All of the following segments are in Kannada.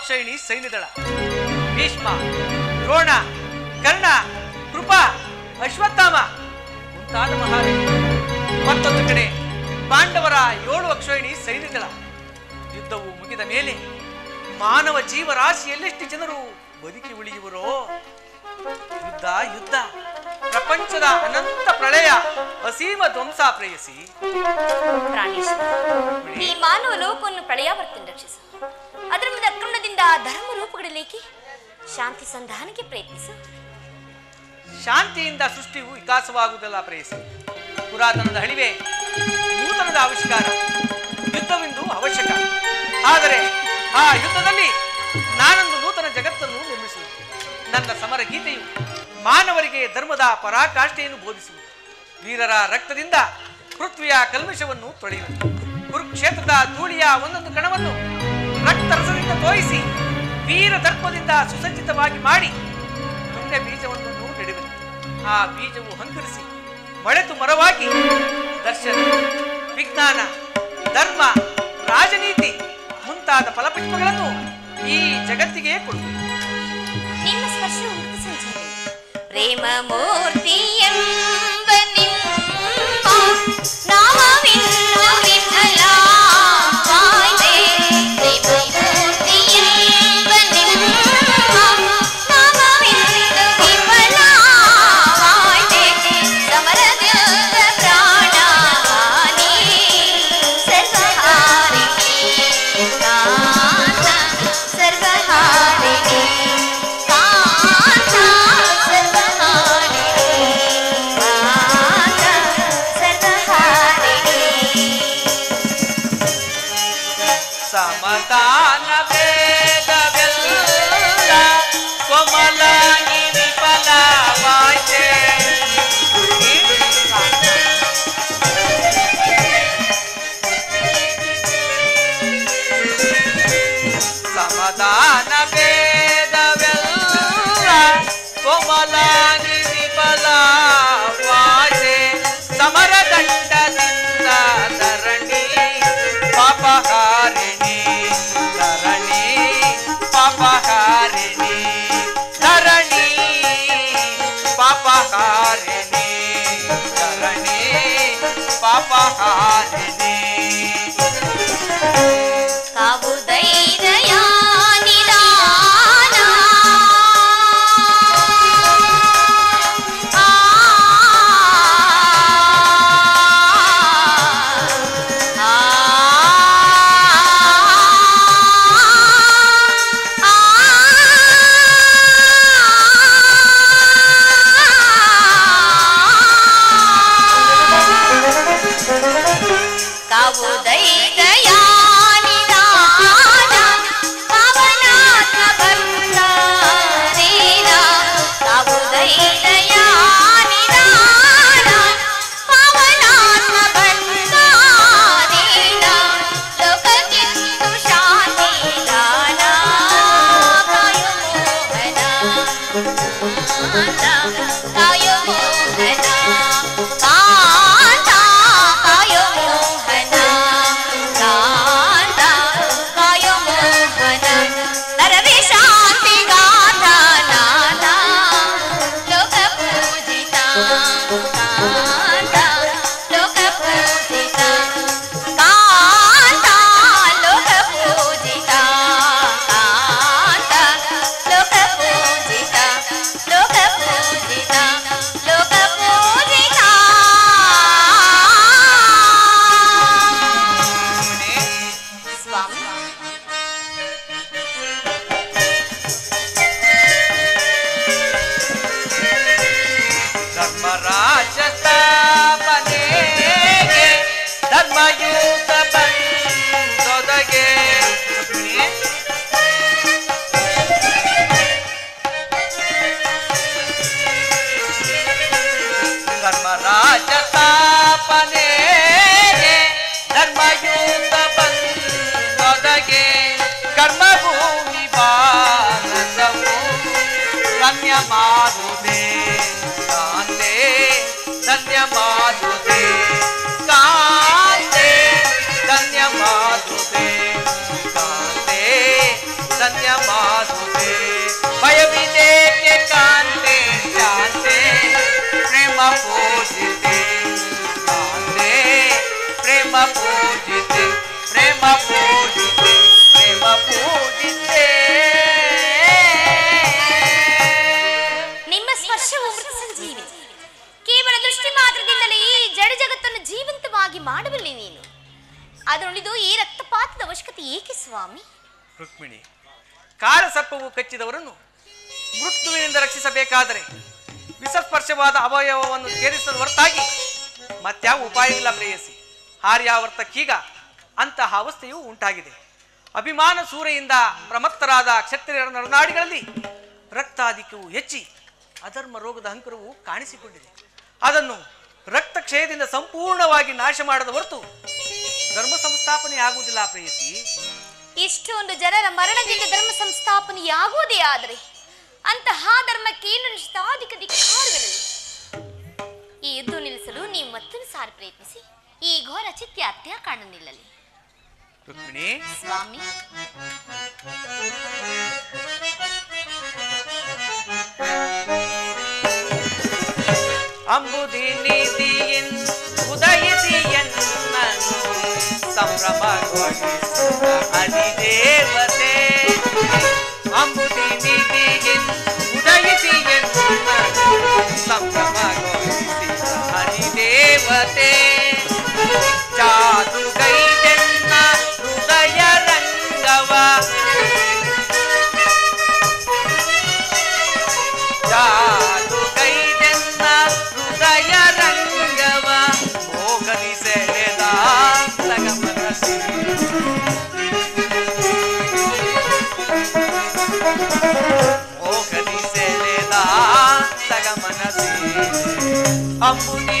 ಕೌರವರ ಅಕ್ಷಯಿಣಿ ಸೈನ್ಯದಳ ಭೀಷ್ಮ, ದ್ರೋಣ, ಕರ್ಣ, ಕೃಪಾ, ಅಶ್ವತ್ಥಾಮ ಮುಂತಾದ ಮಹಾರಾಜ ಮತ್ತೊಂದು ಕಡೆ, ಪಾಂಡವರ ಏಳು ಅಕ್ಷಯಿಣಿ ಸೈನ್ಯದಳ ಯುದ್ಧವು ಮುಗಿದ ಮೇಲೆ ಮಾನವ ಜೀವ ಎಲ್ಲೆಷ್ಟು ಜನರು ಬದುಕಿ ಉಳಿಯುವರೋ? ಯುದ್ಧ ಯುದ್ಧ. ಪ್ರಪಂಚದ ಅನಂತ ಪ್ರಳಯ ಅಸೀಮ ಧ್ವಂಸ ಪ್ರೇಯಸಿ. ಈ ಮಾನವ ಲೋಕವನ್ನು ಪ್ರಳಯಾವರ್ತನೆ ರಕ್ಷಿಸು. ಅದರ ಮುಂದೆ ಅಕ್ರಮಣದಿಂದ ಧರ್ಮ ರೂಪುಗೊಳ್ಳಲಿಕ್ಕೆ ಶಾಂತಿ ಸಂಧಾನಕ್ಕೆ ಪ್ರಯತ್ನಿಸು. ಶಾಂತಿಯಿಂದ ಸೃಷ್ಟಿಯು ವಿಕಾಸವಾಗುವುದಲ್ಲ ಪ್ರೇಯಸಿ. ಪುರಾತನದ ಹಳಿವೆ ನೂತನದ ಆವಿಷ್ಕಾರ, ಯುದ್ಧವೆಂದು ಅವಶ್ಯಕ. ಆದರೆ ಆ ಯುದ್ಧದಲ್ಲಿ ನಾನೊಂದು ನೂತನ ಜಗತ್ತನ್ನು ನಿರ್ಮಿಸುವುದು. ನನ್ನ ಸಮರ ಗೀತೆಯು ಮಾನವರಿಗೆ ಧರ್ಮದ ಪರಾಕಾಷ್ಠೆಯನ್ನು ಬೋಧಿಸುವುದು. ವೀರರ ರಕ್ತದಿಂದ ಪೃಥ್ವಿಯ ಕಲ್ಮಶವನ್ನು ತೊಳೆಯುವುದು. ಕುರುಕ್ಷೇತ್ರದ ಧೂಳಿಯ ಒಂದೊಂದು ಕಣವನ್ನು ರಕ್ತರಸದಿಂದ ತೋಯಿಸಿ, ವೀರ ದರ್ಪದಿಂದ ಸುಸಜ್ಜಿತವಾಗಿ ಮಾಡಿ ಮುಂದೆ ಬೀಜವನ್ನು ನೆಡುವೆ ಆ ಬೀಜವು ಹಂಕರಿಸಿ, ಮಳೆತು ಮರವಾಗಿ ದರ್ಶನ, ವಿಜ್ಞಾನ, ಧರ್ಮ, ರಾಜನೀತಿ ಮುಂತಾದ ಫಲಪುಷ್ಪಗಳನ್ನು ಈ ಜಗತ್ತಿಗೆ ಕೊಡುವೆ ಪ್ರೇಮ ಮೂರ್ತಿ ಭೇದವೆಲ್ಲ ಕೋಮಲಾಗಿ ವಿಫಲವಾಯ್ತೆ ಸಮರ ದಂಡದಿಂದ ಧರಣಿ ಪಾಪಹಾರಿಣಿ ಧರಣಿ ಪಾಪಹಾರಿಣಿ ಧರಣಿ ಪಾಪಹಾರಿಣಿ ಧರಣಿ ಪಾಪಹಾರಿಣಿ ಧನ್ಯ ಮಾಡುದೆ ಕಾಂತೆ ಧನ್ಯ ಮಾಡುದೆ ಕಾಂತೆ ಧನ್ಯ ಮಾಡುದೆ ಕಾಂತೆ ಧನ್ಯ ಮಾಡುದೆ ಭಯವಿದೇಕೆ ಕಾಂತೆ ಶಾಂತೆ ಪ್ರೇಮ ಪೂಜಿತೆ ಕಾಂತೆ ಪ್ರೇಮ ಪೂಜಿತೆ ಪ್ರೇಮ ಪೂಜಿತೆ ಪ್ರೇಮ ಪೂಜಿತೆ ನಿಮ್ಮ ಜಡ ಜಗತ್ತನ್ನು ಜೀವಂತವಾಗಿ ಮಾಡಬಲ್ಲಿ ನೀನು. ಅದರೊಳಿದು ಈ ರಕ್ತಪಾತದ ಅವಶ್ಯಕತೆ ಏಕೆ ಸ್ವಾಮಿ? ರುಕ್ಮಿಣಿ ಕಾಳ ಸರ್ಪವು ಕಚ್ಚಿದವರನ್ನು ಮೃತ್ಯುವಿನಿಂದ ರಕ್ಷಿಸಬೇಕಾದರೆ ವಿಸಸ್ಪರ್ಶವಾದ ಅವಯವವನ್ನು ಸೇರಿಸಲು ಹೊರತಾಗಿ ಮತ್ಯಾವ ಉಪಾಯವಿಲ್ಲ ಪ್ರೇಯಸಿ. ಹಾರ್ಯಾವರ್ತಕ್ಕೀಗ ಅಂತಹ ಅವಸ್ಥೆಯು ಉಂಟಾಗಿದೆ. ಅಭಿಮಾನ ಸೂರೆಯಿಂದ ಪ್ರಮತ್ತರಾದ ಕ್ಷತ್ರಿಯರ ನರನಾಡಿಗಳಲ್ಲಿ ರಕ್ತಾಧಿಕ್ಯವು ಹೆಚ್ಚಿ, ಅಧರ್ಮ ರೋಗದ ಅಂಕುರವು ಕಾಣಿಸಿಕೊಂಡಿದೆ. ಅದನ್ನು ರಕ್ತ ಕ್ಷಯದಿಂದ ಸಂಪೂರ್ಣವಾಗಿ ನಾಶ ಮಾಡದ ಹೊರತು ಧರ್ಮ ಸಂಸ್ಥಾಪನೆ ಆಗುವುದಿಲ್ಲ ಪ್ರೇಯಸಿ. ಇಷ್ಟೊಂದು ಜನರ ಮರಣದಿಂದ ಧರ್ಮ ಸಂಸ್ಥಾಪನೆಯಾಗುವುದೇ ಆದರೆ ಅಂತಹ ಧರ್ಮಕ್ಕೆ ಏನು ನಿಷ್ಠಾಧಿಕ ಧಿಕ್ಕಾರವಿರಲಿ? ಈ ಯುದ್ಧ ನಿಲ್ಲಿಸಲು ನೀವು ಮತ್ತೊಂದು ಸಾರಿ ಪ್ರಯತ್ನಿಸಿ. ಈ ಘೋರ ಚಿತ್ಯಾತ್ಯ ಕಾಣನಿಲ್ಲಲಿ. ರುಕ್ಮಿಣಿ. ಸ್ವಾಮಿ. ಅಂಬುದಿ సంభ్రమ అది దేవతే అంబుది నిధి ఉదయతి సంభ్రమ అది దేవతే చాదు ಅಂಬುದಿ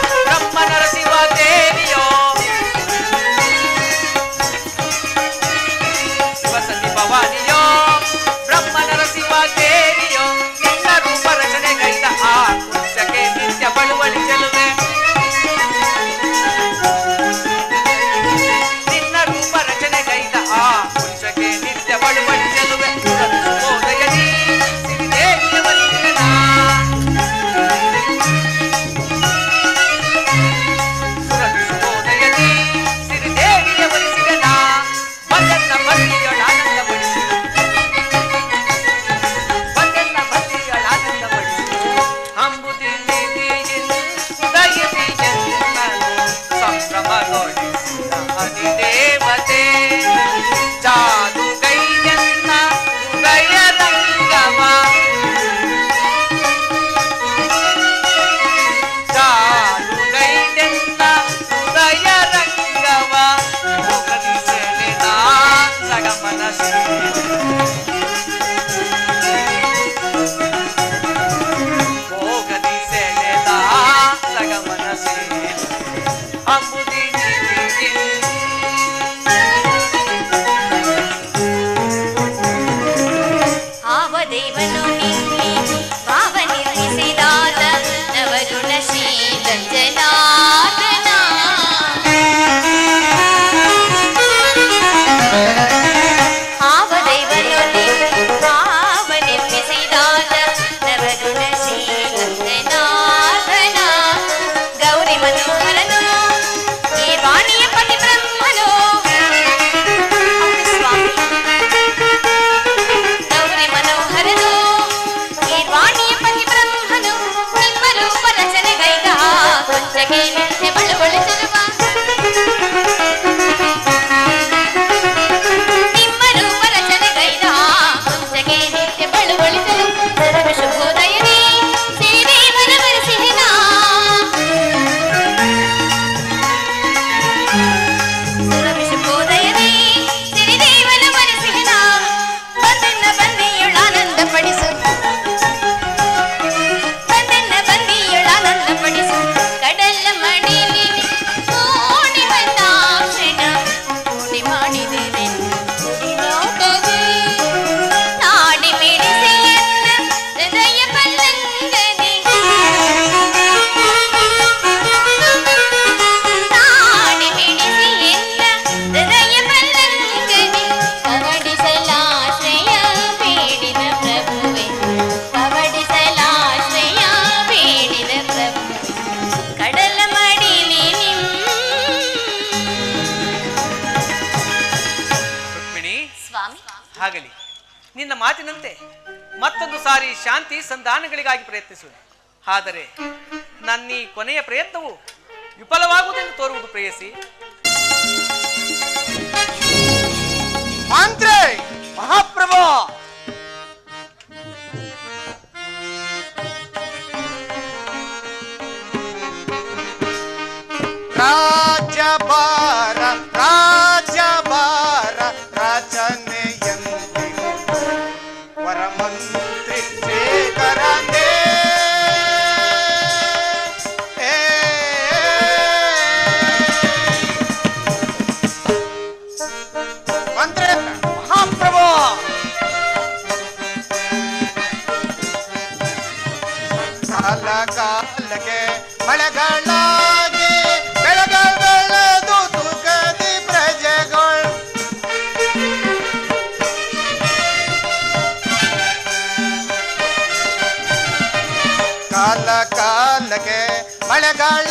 ಅಳಗಾಳ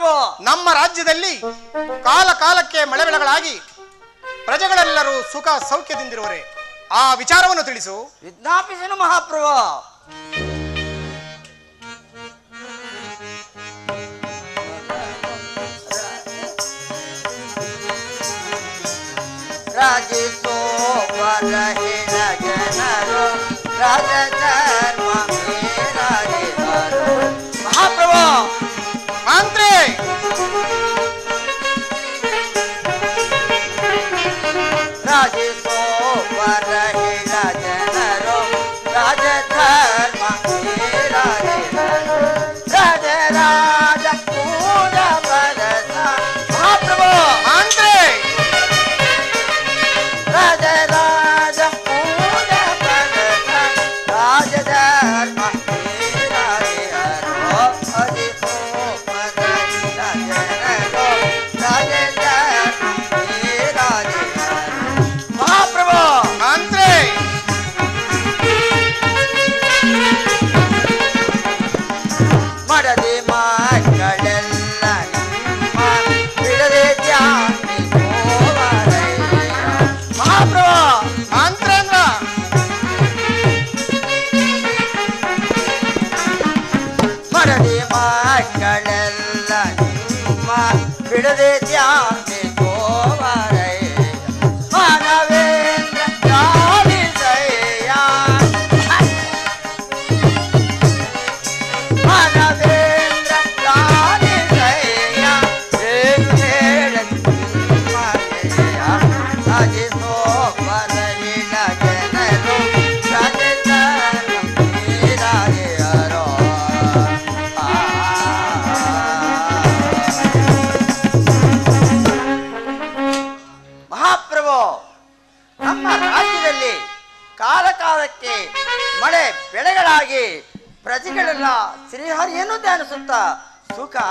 ಪ್ರಭು ನಮ್ಮ ರಾಜ್ಯದಲ್ಲಿ ಕಾಲ ಕಾಲಕ್ಕೆ ಮಳೆ ಬೆಳೆಗಳಾಗಿ ಪ್ರಜೆಗಳೆಲ್ಲರೂ ಸುಖ ಸೌಖ್ಯದಿಂದಿರುವರೆ. ಆ ವಿಚಾರವನ್ನು ತಿಳಿಸು. ವಿಜ್ಞಾಪಿಸಿನ ಮಹಾಪ್ರಭು. ಮಹಾಪ್ರಭು मंत्री। राजेश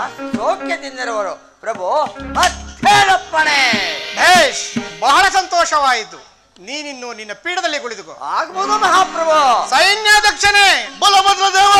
ಸೌಖ್ಯದಿಂದಿರುವರು ಪ್ರಭು ಮತ್ತೇಳಪ್ಪಣೆ ಭೇಷ್ ಬಹಳ ಸಂತೋಷವಾಯಿತು. ನೀನಿನ್ನು ನಿನ್ನ ಪೀಠದಲ್ಲಿ ಕುಳಿತುಕೋ. ಆಗ್ಬೋದು ಮಹಾಪ್ರಭು. ಸೈನ್ಯಾಧ್ಯಕ್ಷನೇ ಬಲಭದ್ರ ದೇವ.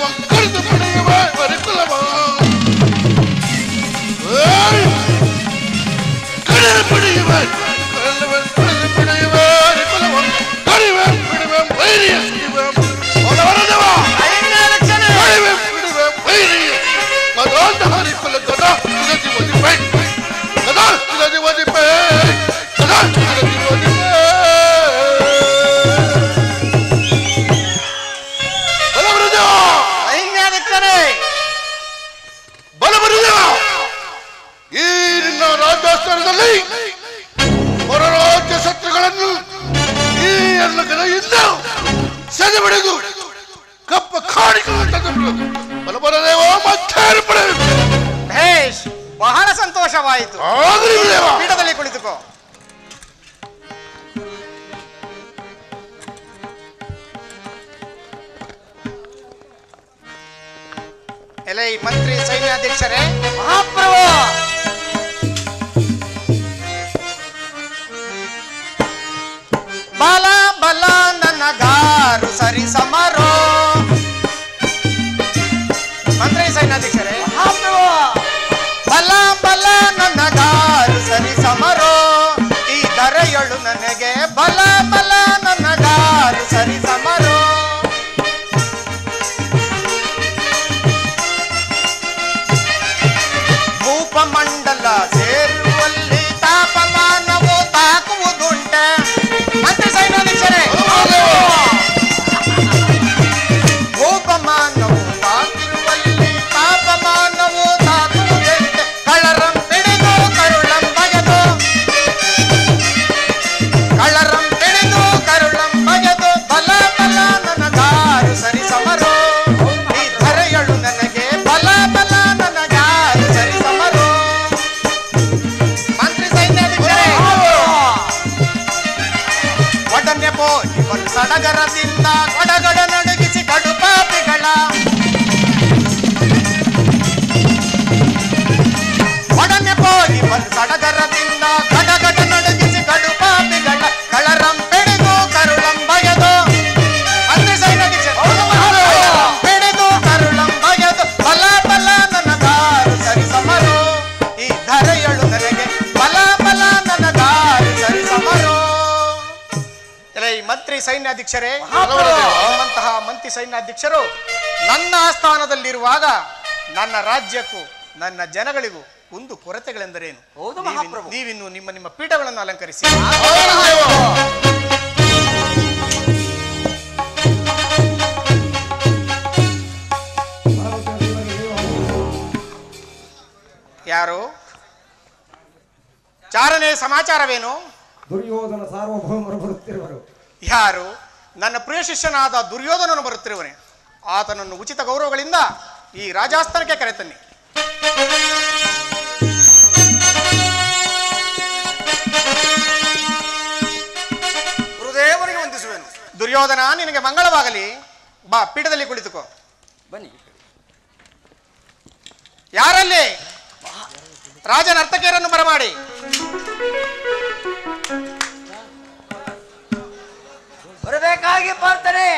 walk ಸೈನ್ಯಾಧ್ಯಕ್ಷರೇ ನಿಮ್ಮಂತಹ ಮಂತ್ರಿ ಸೈನ್ಯಾಧ್ಯಕ್ಷರು ನನ್ನ ಆಸ್ಥಾನದಲ್ಲಿರುವಾಗ ನನ್ನ ರಾಜ್ಯಕ್ಕೂ ನನ್ನ ಜನಗಳಿಗೂ ಒಂದು ಕೊರತೆಗಳೆಂದರೇನು? ನೀವಿನ್ನು ನಿಮ್ಮ ನಿಮ್ಮ ಪೀಠಗಳನ್ನು ಅಲಂಕರಿಸಿ. ಯಾರು? ಚಾರನೇ ಸಮಾಚಾರವೇನು? ದುರ್ಯೋಧನ ಸಾರ್ವಭೌಮರು ಬರುತ್ತಿರುವರು. ಯಾರು? ನನ್ನ ಪ್ರಿಯ ಶಿಷ್ಯನಾದ ದುರ್ಯೋಧನನು ಬರುತ್ತಿರುವನೆ. ಆತನನ್ನು ಉಚಿತ ಗೌರವಗಳಿಂದ ಈ ರಾಜಾಸ್ಥಾನಕ್ಕೆ ಕರೆತನ್ನಿ. ಗುರುದೇವರಿಗೆ ವಂದಿಸುವೆನು. ದುರ್ಯೋಧನ ನಿನಗೆ ಮಂಗಳವಾಗಲಿ. ಬಾ ಪೀಠದಲ್ಲಿ ಕುಳಿತುಕೋ. ಬನ್ನಿ. ಯಾರಲ್ಲಿ? ರಾಜನರ್ತಕಿಯರನ್ನು ಬರಮಾಡಿ. ಬರಬೇಕಾಗಿ ಬರ್ತಾರೆ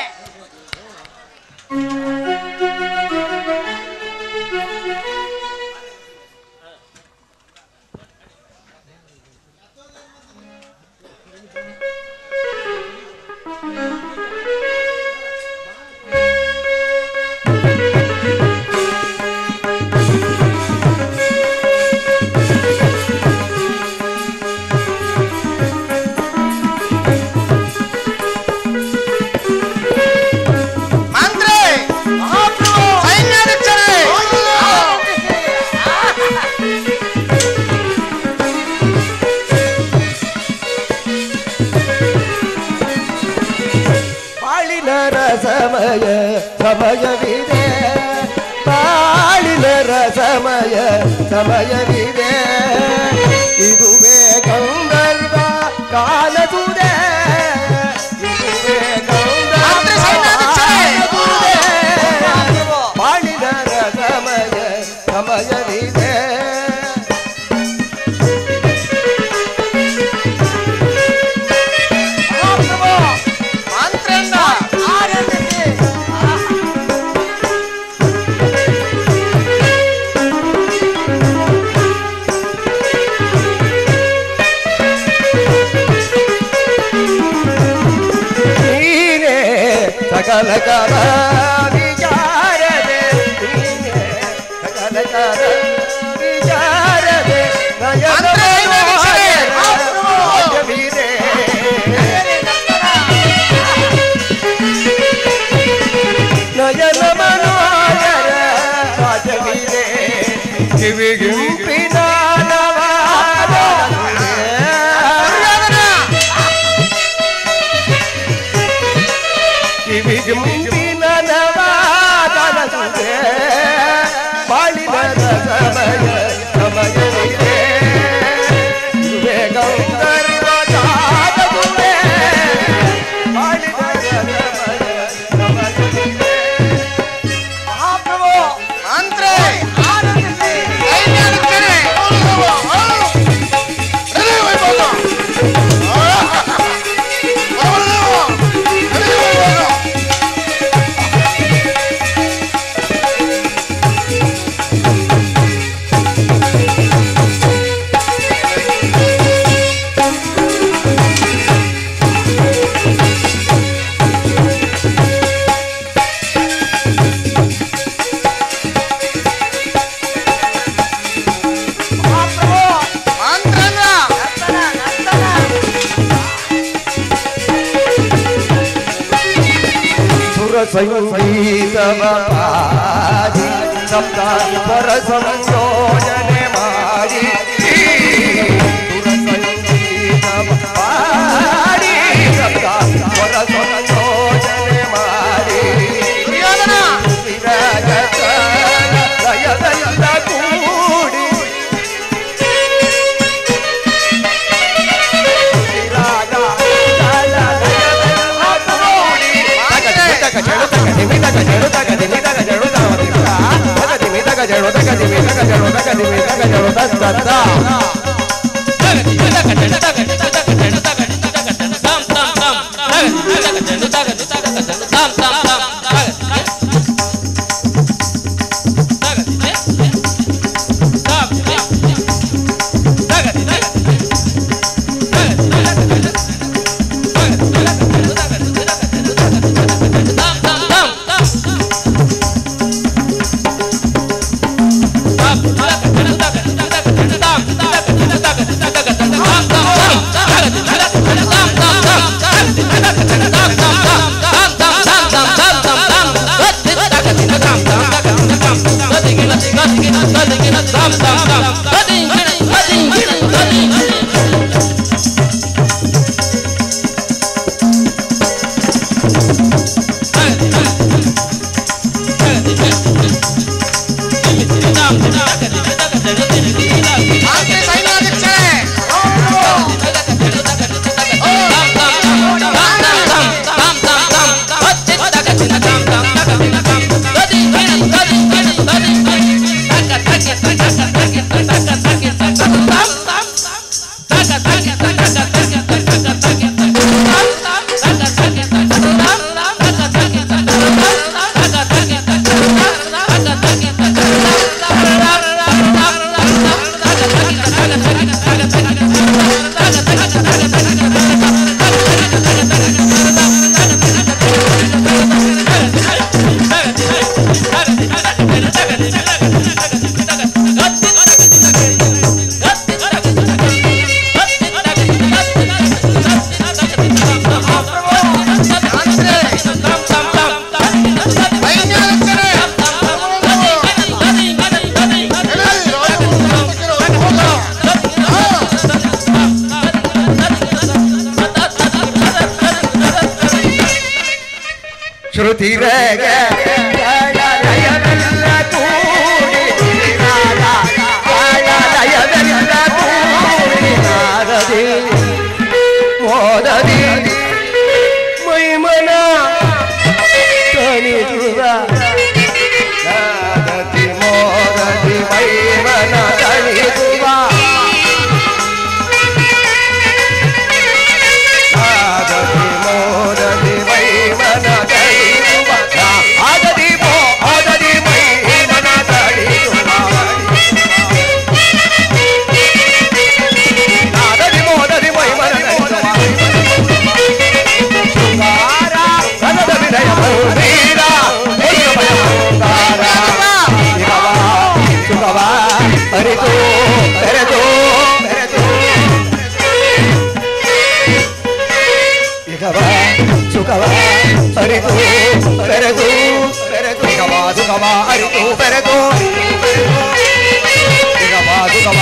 ಸಮಯವಿದೆ ತಾಳಿಲರ ಸಮಯ ಸಮಯವಿದೆ ಇದುವೇ ಗಂಧರ್ವ ಕಾಲದುದೇ ಸಮಯ ಸಮಯವಿದೆ Obrigado.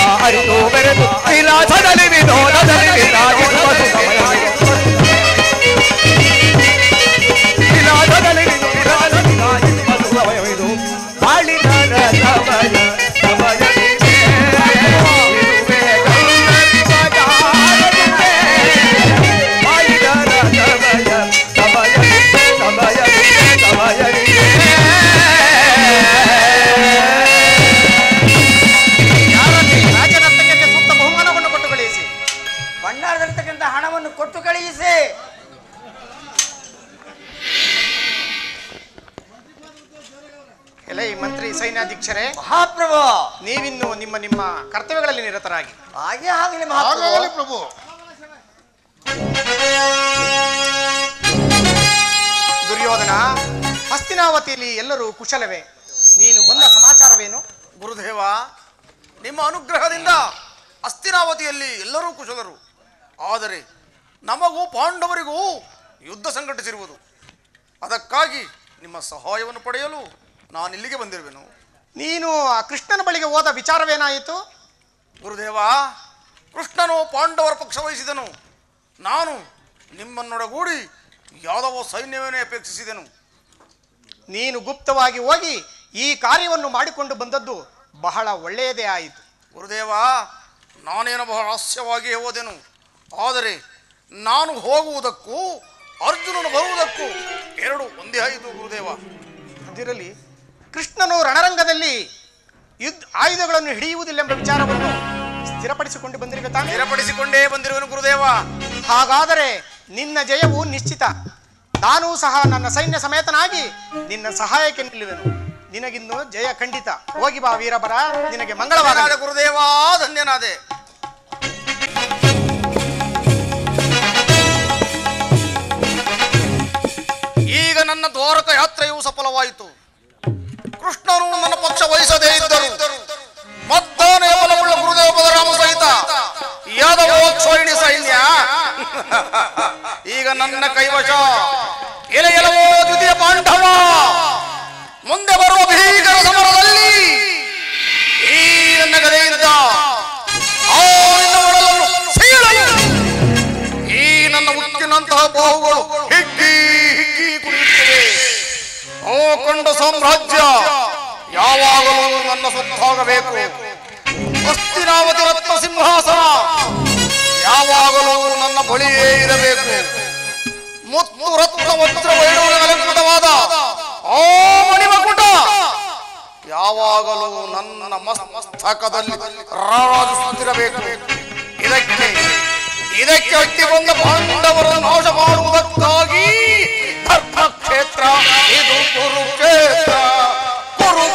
ಸುಗಮ ಅರಿತು ಬೆರೆದು ವಿಲಾಸದಲ್ಲಿ ವಿನೋದದಲ್ಲಿ ವಿರಾಜಿಸುವ ಸುಖಮಯ ಕುಶಲವೇ? ನೀನು ಬಂದ ಸಮಾಚಾರವೇನು? ಗುರುದೇವ ನಿಮ್ಮ ಅನುಗ್ರಹದಿಂದ ಅಸ್ಥಿರಾವತಿಯಲ್ಲಿ ಎಲ್ಲರೂ ಕುಶಲರು. ಆದರೆ ನಮಗೂ ಪಾಂಡವರಿಗೂ ಯುದ್ಧ ಸಂಘಟಿಸಿರುವುದು. ಅದಕ್ಕಾಗಿ ನಿಮ್ಮ ಸಹಾಯವನ್ನು ಪಡೆಯಲು ನಾನು ಇಲ್ಲಿಗೆ ಬಂದಿರುವೆನು. ನೀನು ಆ ಕೃಷ್ಣನ ಬಳಿಗೆ ಹೋದ ವಿಚಾರವೇನಾಯಿತು? ಗುರುದೇವ ಕೃಷ್ಣನು ಪಾಂಡವರ ಪಕ್ಷ ವಹಿಸಿದನು. ನಾನು ನಿಮ್ಮನ್ನೊಡಗೂಡಿ ಯಾದವ ಸೈನ್ಯವನ್ನೇ ಅಪೇಕ್ಷಿಸಿದೆನು. ನೀನು ಗುಪ್ತವಾಗಿ ಹೋಗಿ ಈ ಕಾರ್ಯವನ್ನು ಮಾಡಿಕೊಂಡು ಬಂದದ್ದು ಬಹಳ ಒಳ್ಳೆಯದೇ ಆಯಿತು. ಗುರುದೇವ ನಾನೇನು ಬಹಳ ಹಾಸ್ಯವಾಗಿ ಹೋದೆನು. ಆದರೆ ನಾನು ಹೋಗುವುದಕ್ಕೂ ಅರ್ಜುನನು ಬರುವುದಕ್ಕೂ ಎರಡು ಒಂದೇ ಆಯಿತು ಗುರುದೇವ. ಅದಿರಲಿ ಕೃಷ್ಣನು ರಣರಂಗದಲ್ಲಿ ಯುದ್ಧ ಆಯುಧಗಳನ್ನು ಹಿಡಿಯುವುದಿಲ್ಲೆಂಬ ವಿಚಾರವನ್ನು ಸ್ಥಿರಪಡಿಸಿಕೊಂಡು ಬಂದಿರುವೆ ತಾನೆ? ಸ್ಥಿರಪಡಿಸಿಕೊಂಡೇ ಬಂದಿರುವನು ಗುರುದೇವ. ಹಾಗಾದರೆ ನಿನ್ನ ಜಯವು ನಿಶ್ಚಿತ. ನಾನೂ ಸಹ ನನ್ನ ಸೈನ್ಯ ಸಮೇತನಾಗಿ ನಿನ್ನ ಸಹಾಯಕ್ಕೆ ನಿಲ್ಲುವೆನು ನಿನಗಿನ್ನು ಜಯ ಖಂಡಿತ. ಹೋಗಿ ಬಾ ವೀರಬರ, ನಿನಗೆ ಮಂಗಳವಾರ ಗುರುದೇವ, ಧನ್ಯನಾದೆ. ಈಗ ನನ್ನ ದ್ವಾರಕ ಯಾತ್ರೆಯು ಸಫಲವಾಯಿತು. ಕೃಷ್ಣನು ನನ್ನ ಪಕ್ಷ ವಹಿಸದೇ ಇದ್ದರು. ಬಲವುಳ್ಳ ಗುರುದೇವ ಬಲರಾಮ ಸಹಿತ ಯಾದವೋಕ್ಷೋಹಿಣಿ ಸೈನ್ಯ? ಈಗ ನನ್ನ ಕೈವಶ. ಎಲೆ ಎಲವೋ ದ್ವಿತೀಯ ಪಾಂಡವ. ಮುಂದೆ ಬರುವ ಭೀಕರ ಸಮರದಲ್ಲಿ ಈ ನನ್ನ ಗದೆಯಿಂದ ಈ ನನ್ನ ಉಕ್ಕಿನಂತಹ ಬಾಹುಗಳು ಹಿಗ್ಗಿ ಹಿಗ್ಗಿ ಕುಡಿಯುತ್ತವೆ. ಓ ಕೊಂಡ ಸಾಮ್ರಾಜ್ಯ, ಯಾವಾಗಲೂ ನನ್ನ ಸತ್ತಾಗಬೇಕು. ಹಸ್ತಿನಾವತಿ ರತ್ನ ಸಿಂಹಾಸನ ಯಾವಾಗಲೂ ನನ್ನ ಬಳಿಯೇ ಇರಬೇಕು. ಮುತ್ತು ರತ್ನ ವಜ್ರ ವೈಡೂರ್ಯ ಅಲಂಕೃತವಾದ ಆ ಮಣಿಮಕುಟ ಯಾವಾಗಲೂ ನನ್ನ ಮಸ್ತಕದಲ್ಲಿ ರಾರಾಜಿಸುತ್ತಿರಬೇಕು. ಇದಕ್ಕೆ ಇದಕ್ಕೆ ಅಟ್ಟಿ ಬಂದ ಪಾಂಡವರನ್ನು ನಾಶ ಮಾಡುವುದಕ್ಕಾಗಿ ಧರ್ಮಕ್ಷೇತ್ರ, ಇದು ಕುರುಕ್ಷೇತ್ರ. ಕುರು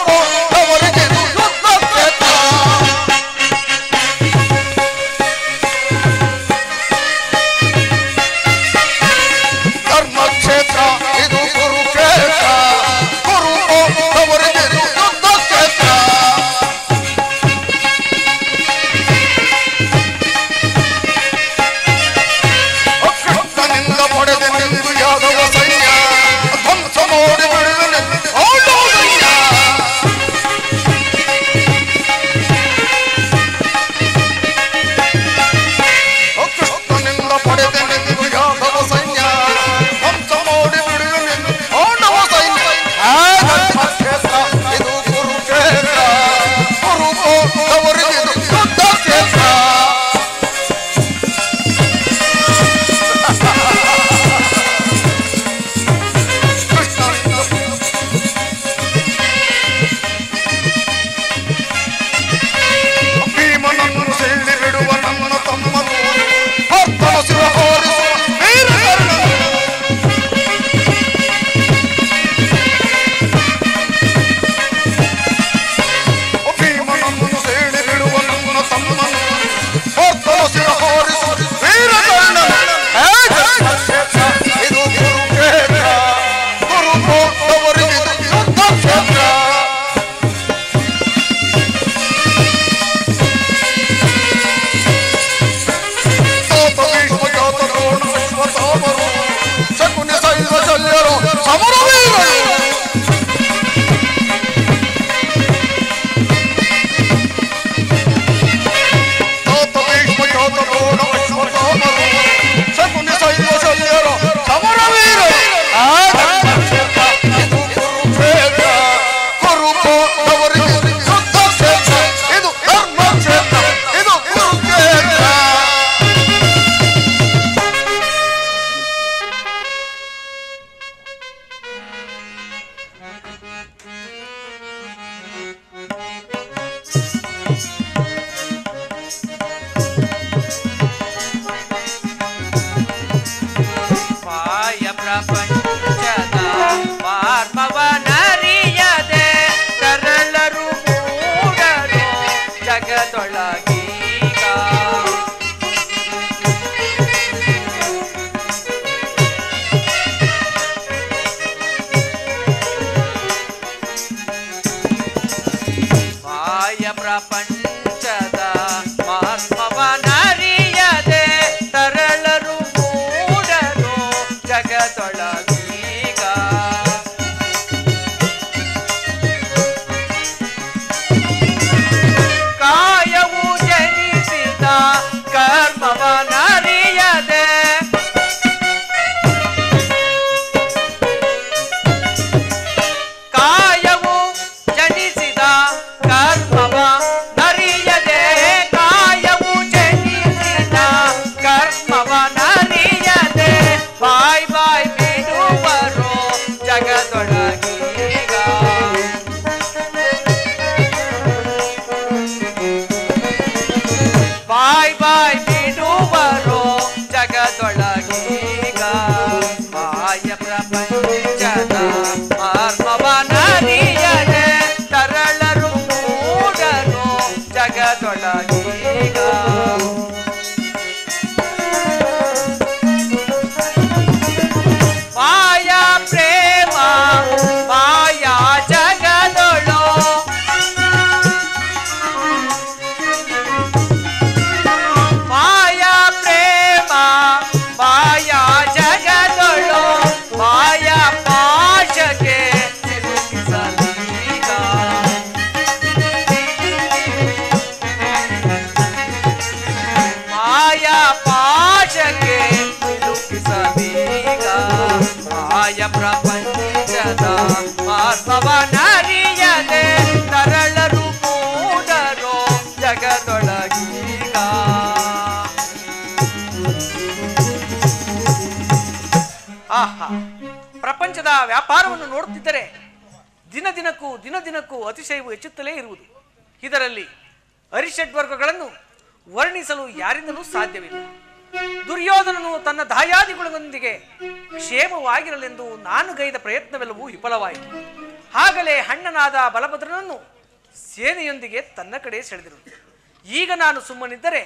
ಹೆಚ್ಚುತ್ತಲೇ ಇರುವುದು. ಇದರಲ್ಲಿ ಅರಿಷಡ್ವರ್ಗಗಳನ್ನು ವರ್ಣಿಸಲು ಯಾರಿಂದಲೂ ಸಾಧ್ಯವಿಲ್ಲ. ದುರ್ಯೋಧನನು ತನ್ನ ದಾಯಾದಿಗಳೊಂದಿಗೆ ಕ್ಷೇಮವಾಗಿರಲೆಂದು ನಾನು ಗೈದ ಪ್ರಯತ್ನವೆಲ್ಲವೂ ವಿಫಲವಾಯಿತು. ಆಗಲೇ ಹಣ್ಣನಾದ ಬಲಭದ್ರನನ್ನು ಸೇನೆಯೊಂದಿಗೆ ತನ್ನ ಕಡೆ ಸೆಳೆದಿರು ಈಗ ನಾನು ಸುಮ್ಮನಿದ್ದರೆ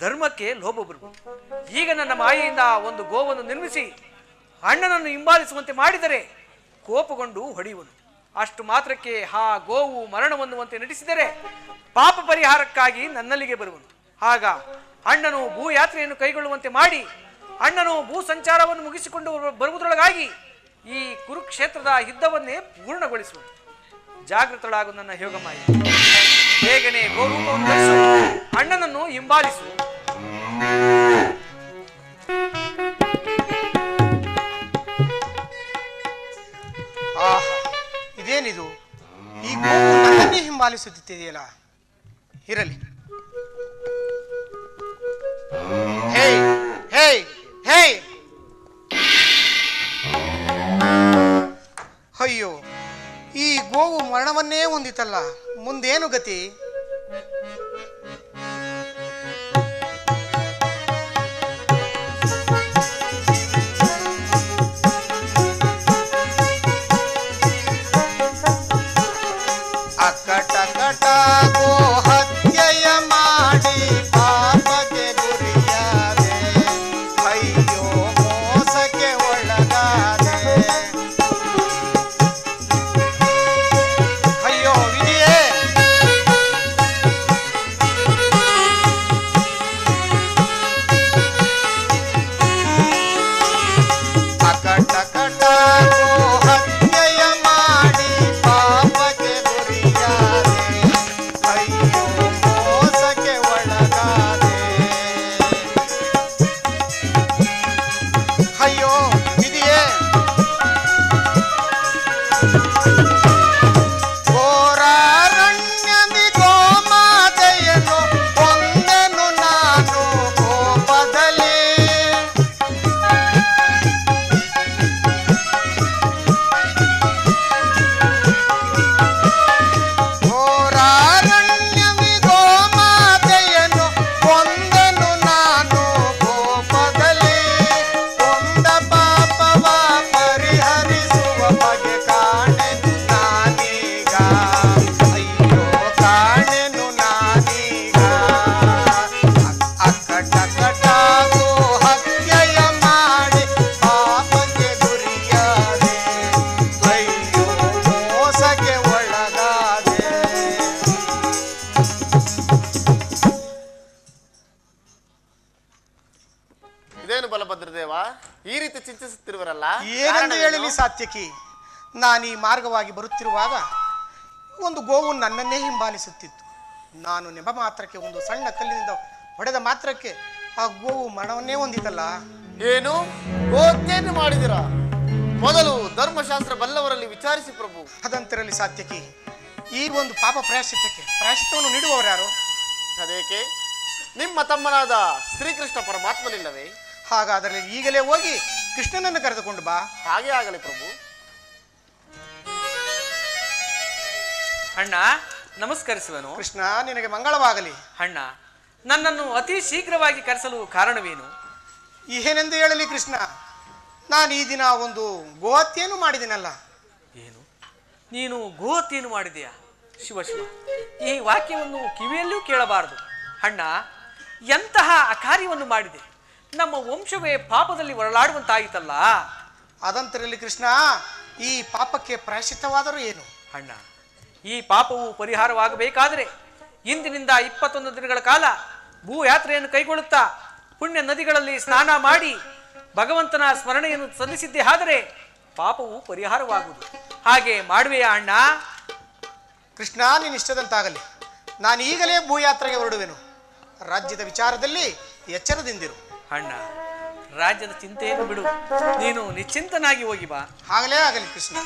ಧರ್ಮಕ್ಕೆ ಲೋಭ ಬರುವುದು. ಈಗ ನನ್ನ ಮಾಯೆಯಿಂದ ಒಂದು ಗೋವನ್ನು ನಿರ್ಮಿಸಿ ಅಣ್ಣನನ್ನು ಹಿಂಬಾಲಿಸುವಂತೆ ಮಾಡಿದರೆ ಕೋಪಗೊಂಡು ಹೊಡೆಯುವನು ಅಷ್ಟು ಮಾತ್ರಕ್ಕೆ ಹಾ ಗೋವು ಮರಣ ಹೊಂದುವಂತೆ ನಟಿಸಿದರೆ ಪಾಪ ಪರಿಹಾರಕ್ಕಾಗಿ ನನ್ನಲ್ಲಿಗೆ ಬರುವನು. ಆಗ ಅಣ್ಣನು ಭೂಯಾತ್ರೆಯನ್ನು ಕೈಗೊಳ್ಳುವಂತೆ ಮಾಡಿ ಅಣ್ಣನು ಭೂ ಸಂಚಾರವನ್ನು ಮುಗಿಸಿಕೊಂಡು ಬರುವುದರೊಳಗಾಗಿ ಈ ಕುರುಕ್ಷೇತ್ರದ ಯುದ್ಧವನ್ನೇ ಪೂರ್ಣಗೊಳಿಸುವನು. ಜಾಗೃತಳಾಗು ನನ್ನ ಯೋಗಮಾಯಿ. ಬೇಗನೆ ಗೋರೂಪವನ್ನು ಅಣ್ಣನನ್ನು ಹಿಂಬಾಲಿಸು. ಇದೇನಿದು ಈ ಗೋವು ಹಿಂಬಾಲಿಸುತ್ತಿದೆಯಲ್ಲ ಇರಲಿ. ಹೇ ಹೇ ಹೇ ಅಯ್ಯೋ, ಈ ಗೋವು ಮರಣವನ್ನೇ ಹೊಂದಿತಲ್ಲ. ಮುಂದೇನು ಗತಿ? ಸಾತ್ಯಕಿ ನಾನು ಈ ಮಾರ್ಗವಾಗಿ ಬರುತ್ತಿರುವಾಗ ಒಂದು ಗೋವು ನನ್ನನ್ನೇ ಹಿಂಬಾಲಿಸುತ್ತಿತ್ತು. ನಾನು ನೆಪ ಮಾತ್ರಕ್ಕೆ ಒಂದು ಸಣ್ಣ ಕಲ್ಲಿನಿಂದ ಹೊಡೆದ ಮಾತ್ರಕ್ಕೆ ಆ ಗೋವು ಮರಣವನ್ನೇ ಹೊಂದಿತಲ್ಲ? ಏನು? ಗೋಹತ್ಯೆಯನ್ನು ಮಾಡಿದಿರ ಮೊದಲು ಧರ್ಮಶಾಸ್ತ್ರ ಬಲ್ಲವರಲ್ಲಿ ವಿಚಾರಿಸಿ ಪ್ರಭು. ಅದಂತಿರಲಿ ಸಾತ್ಯಕಿ. ಈ ಒಂದು ಪಾಪ ಪ್ರಾಯಶ್ಚಿತ್ತಕ್ಕೆ ಪ್ರಾಯಶ್ಚಿತ್ತವನ್ನು ನೀಡುವವರು ಯಾರು? ಅದೇಕೆ? ನಿಮ್ಮ ತಮ್ಮನಾದ ಶ್ರೀಕೃಷ್ಣ ಪರಮಾತ್ಮನಿಲ್ಲವೇ? ಹಾಗಾದರೆ ಈಗಲೇ ಹೋಗಿ ಕೃಷ್ಣನನ್ನು ಕರೆದುಕೊಂಡು ಬಾ. ಹಾಗೆ ಆಗಲಿ ಪ್ರಭು. ಅಣ್ಣ ನಮಸ್ಕರಿಸುವನು. ಕೃಷ್ಣ ನಿನಗೆ ಮಂಗಳವಾಗಲಿ. ಅಣ್ಣ ನನ್ನನ್ನು ಅತಿ ಶೀಘ್ರವಾಗಿ ಕರೆಸಲು ಕಾರಣವೇನು? ಏನೆಂದು ಹೇಳಲಿ ಕೃಷ್ಣ ನಾನು ಈ ದಿನ ಒಂದು ಗೋಹತ್ಯೆಯನ್ನು ಮಾಡಿದಿನಲ್ಲ. ಏನು? ನೀನು ಗೋಹತ್ಯೆಯನ್ನು ಮಾಡಿದೆಯಾ? ಶಿವ ಶಿವ ಈ ವಾಕ್ಯವನ್ನು ಕಿವಿಯಲ್ಲೂ ಕೇಳಬಾರದು. ಅಣ್ಣ ಎಂತಹ ಅಕಾರ್ಯವನ್ನು ಮಾಡಿದೆ? ನಮ್ಮ ವಂಶವೇ ಪಾಪದಲ್ಲಿ ಒರಳಾಡುವಂತಾಯಿತಲ್ಲ ಅದಂತರಲ್ಲಿ ಕೃಷ್ಣ ಈ ಪಾಪಕ್ಕೆ ಪ್ರಾಯಶ್ಚಿತ್ತವಾದರೂ ಏನು? ಅಣ್ಣ ಈ ಪಾಪವು ಪರಿಹಾರವಾಗಬೇಕಾದರೆ ಇಂದಿನಿಂದ ಇಪ್ಪತ್ತೊಂದು ದಿನಗಳ ಕಾಲ ಭೂಯಾತ್ರೆಯನ್ನು ಕೈಗೊಳ್ಳುತ್ತಾ ಪುಣ್ಯ ನದಿಗಳಲ್ಲಿ ಸ್ನಾನ ಮಾಡಿ ಭಗವಂತನ ಸ್ಮರಣೆಯನ್ನು ಸಲ್ಲಿಸಿದ್ದೇ ಆದರೆ ಪಾಪವು ಪರಿಹಾರವಾಗುವುದು. ಹಾಗೆ ಮಾಡುವೆಯಾ ಅಣ್ಣ? ಕೃಷ್ಣ ನೀನು ಇಷ್ಟದಂತಾಗಲಿ. ನಾನು ಈಗಲೇ ಭೂಯಾತ್ರೆಗೆ ಹೊರಡುವೆನು. ರಾಜ್ಯದ ವಿಚಾರದಲ್ಲಿ ಎಚ್ಚರದಿಂದಿರು. ಅಣ್ಣ ರಾಜ್ಯದ ಚಿಂತೆಯನ್ನು ಬಿಡು. ನೀನು ನಿಶ್ಚಿಂತನಾಗಿ ಹೋಗಿ ಬಾ. ಆಗಲೇ ಆಗಲಿ ಕೃಷ್ಣ.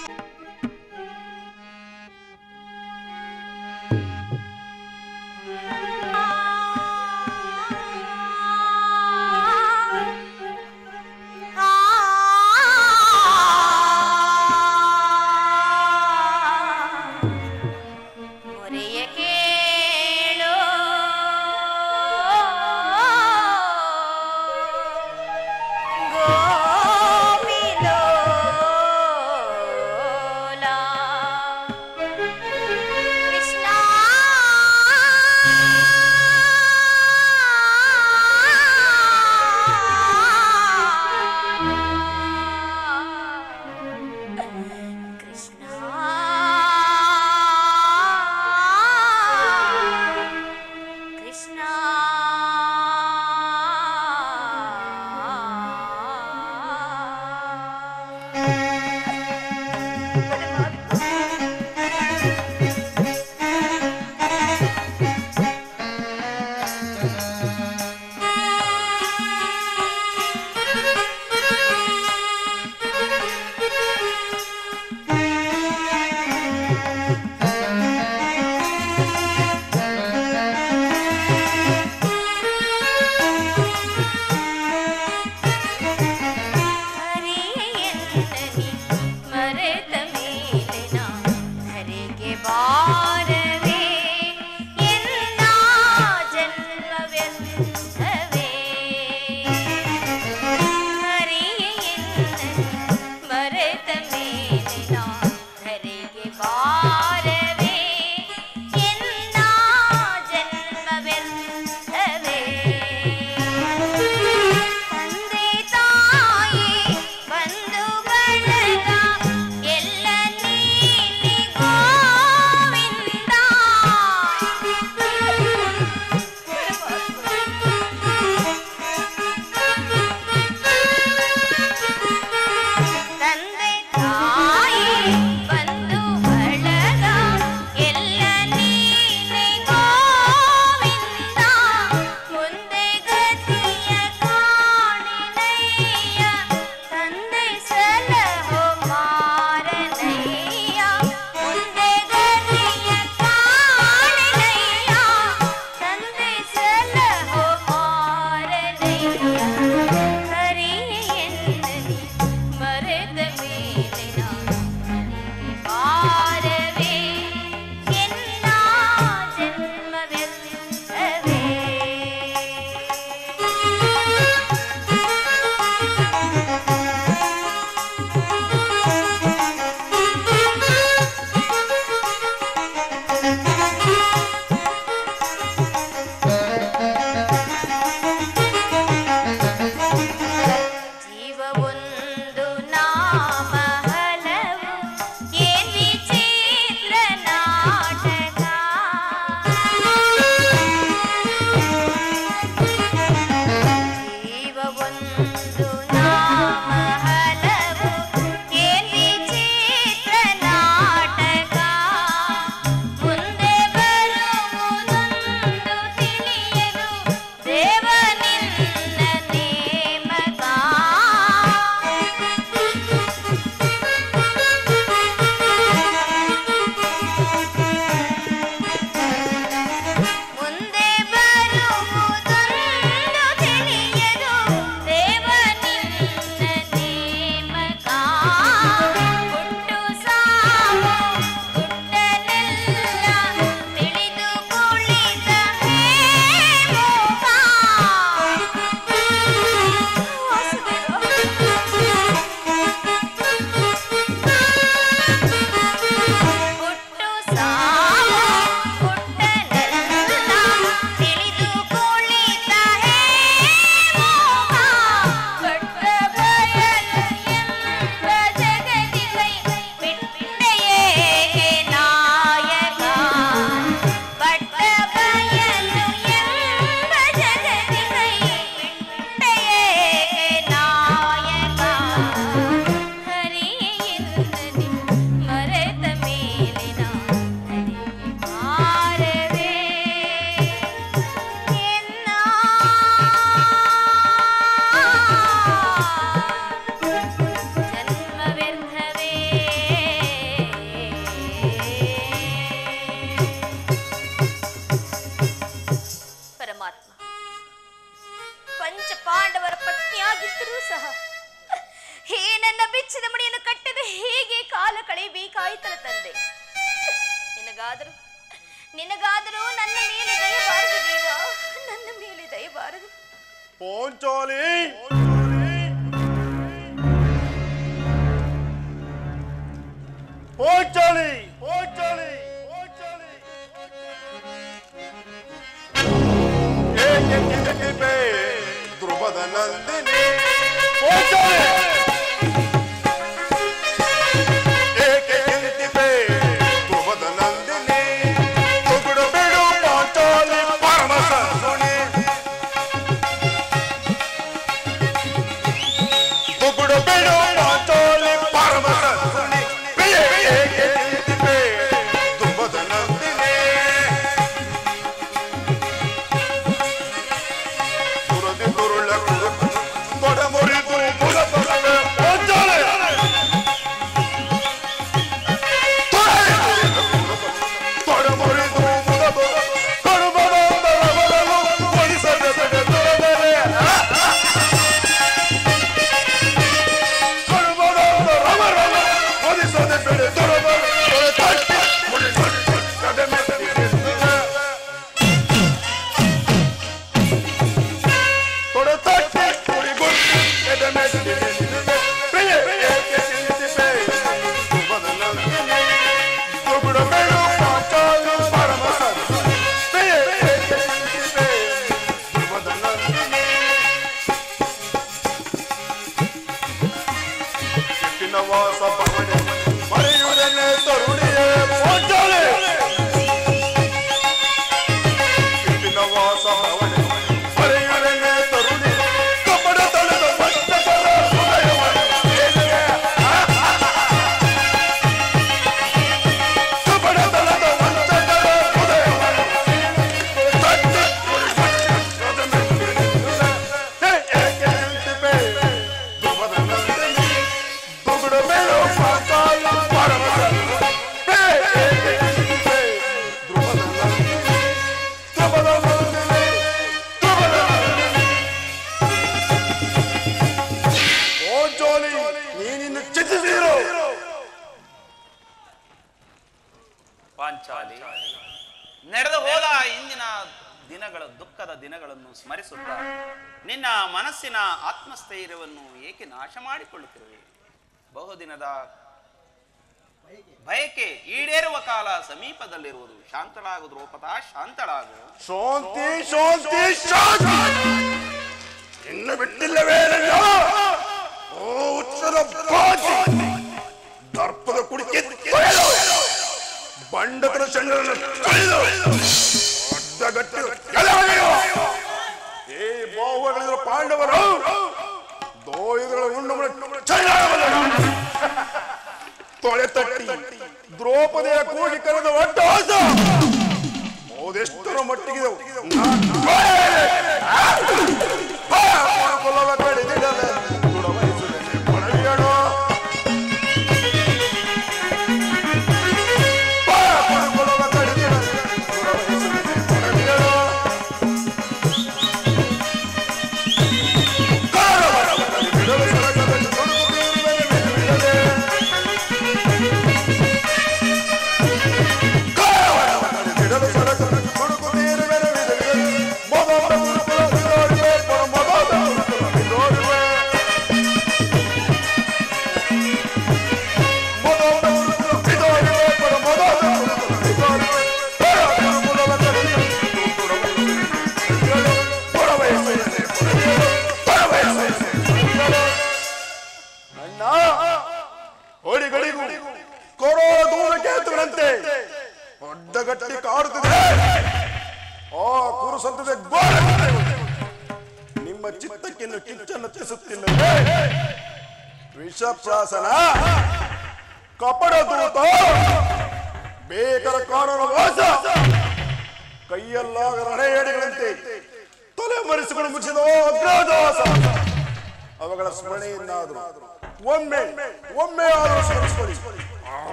ಮಟ್ಟಿಗೆ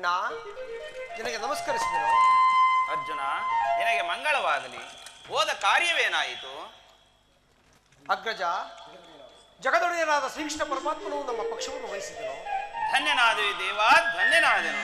ಅಣ್ಣ. ನಿನಗೆ ನಮಸ್ಕರಿಸಿದರು ಅರ್ಜುನ ನಿನಗೆ ಮಂಗಳವಾಗಲಿ. ಹೋದ ಕಾರ್ಯವೇನಾಯಿತು? ಅಗ್ರಜ ಜಗದೊಡೆಯನಾದ ಶ್ರೀಕೃಷ್ಣ ಪರಮಾತ್ಮನು ನಮ್ಮ ಪಕ್ಷವನ್ನು ವಹಿಸಿದನು. ಧನ್ಯನಾದೆ ದೇವ ಧನ್ಯನಾದೆನು.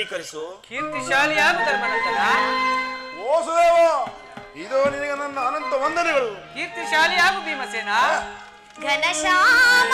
ಸ್ವೀಕರಿಸು. ಕೀರ್ತಿಶಾಲಿಯಾದ ಇದು ನಿನಗೆ ನನ್ನ ಅನಂತ ವಂದನೆಗಳು. ಕೀರ್ತಿಶಾಲಿಯಾಗು ಭೀಮಸೇನ. ಘನಶ್ಯಾಮ.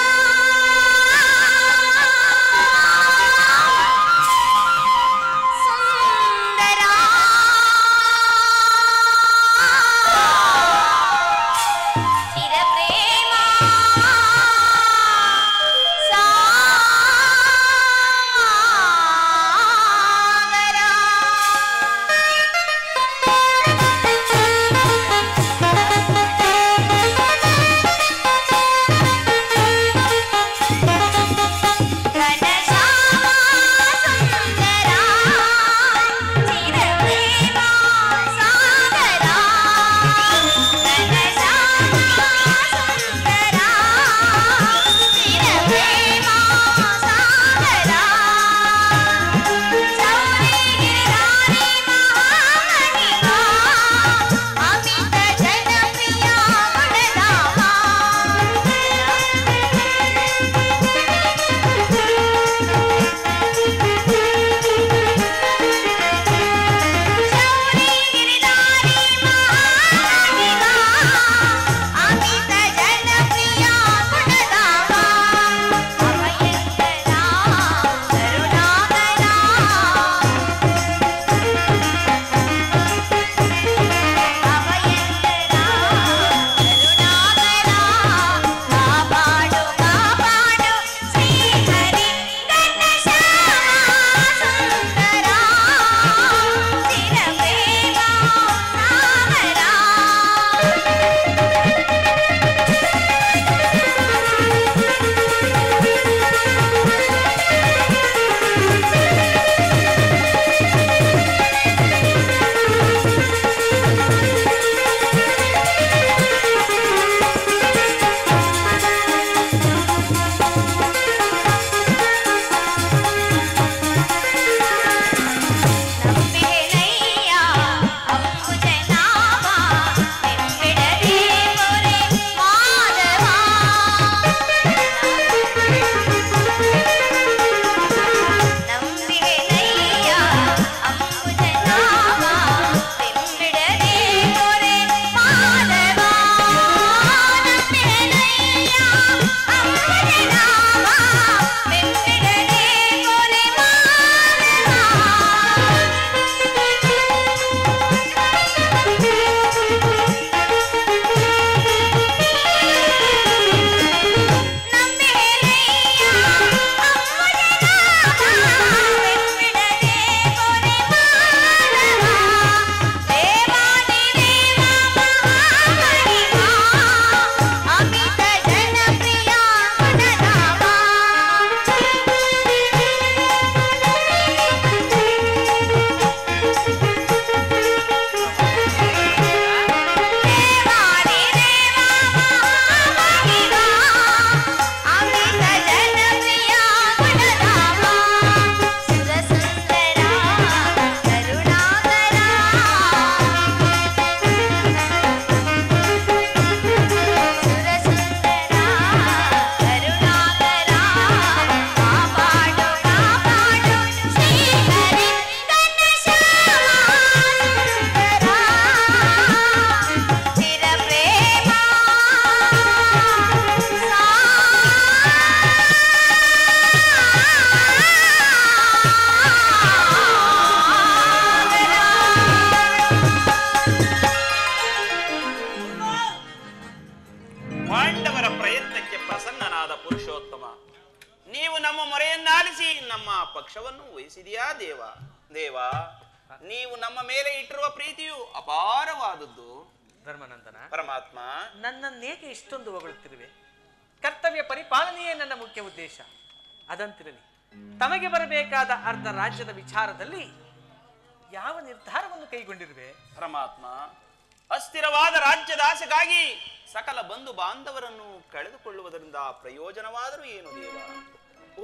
ಬಂಧು ಬಾಂಧವರನ್ನು ಕಳೆದುಕೊಳ್ಳುವುದರಿಂದ ಪ್ರಯೋಜನವಾದರೂ ಏನು ದೇವ?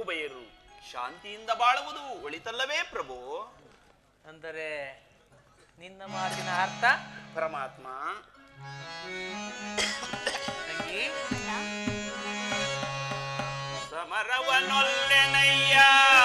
ಉಭಯರು ಶಾಂತಿಯಿಂದ ಬಾಳುವುದು ಒಳಿತಲ್ಲವೇ ಪ್ರಭು? ಅಂದರೆ ನಿನ್ನ ಮಾತಿನ ಅರ್ಥ? ಪರಮಾತ್ಮ. ಸಮರವನೊಲ್ಲೆನಯ್ಯಾ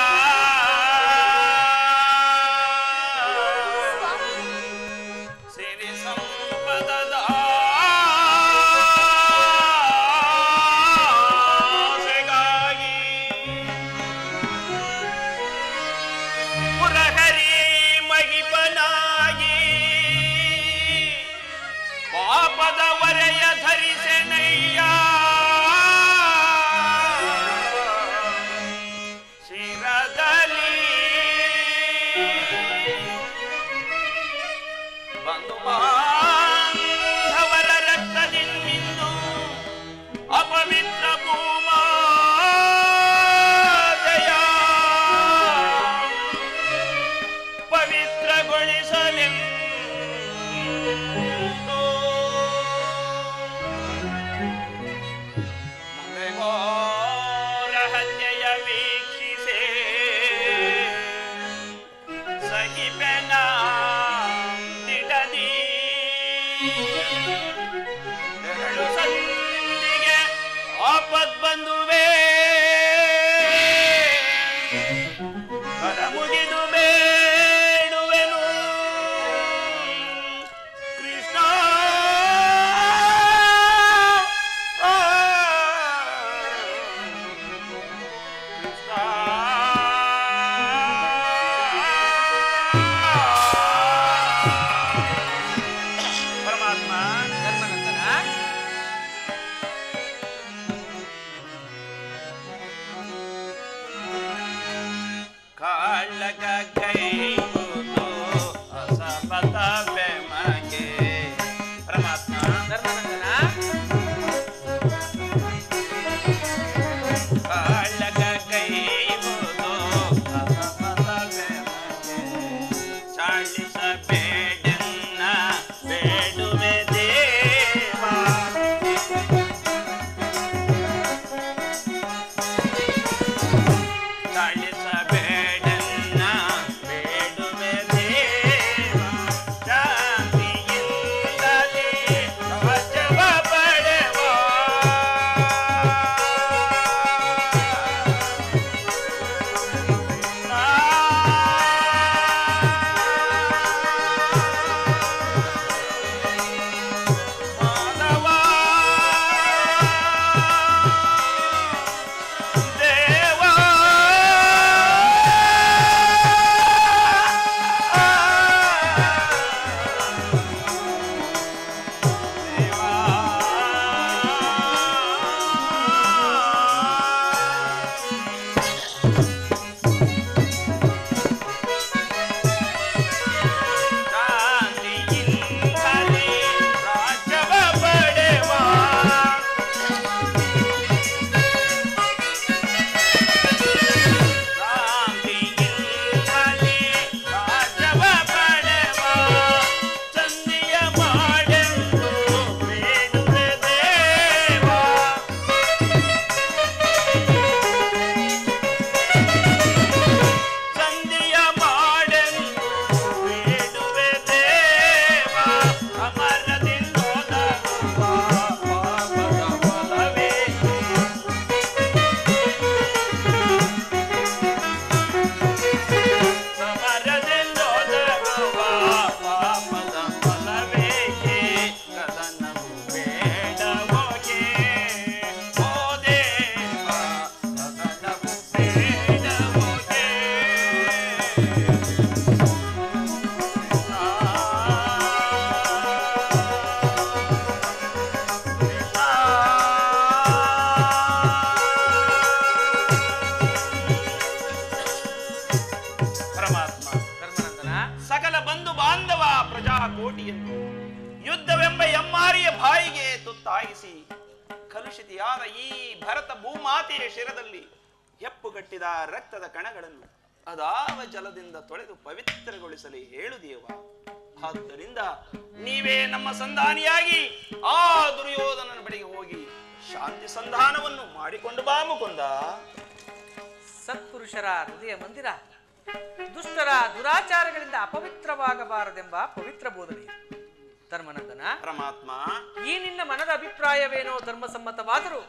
ಅಭಿಪ್ರಾಯವೇನೋ ಧರ್ಮಸಮ್ಮತವಾದರೂ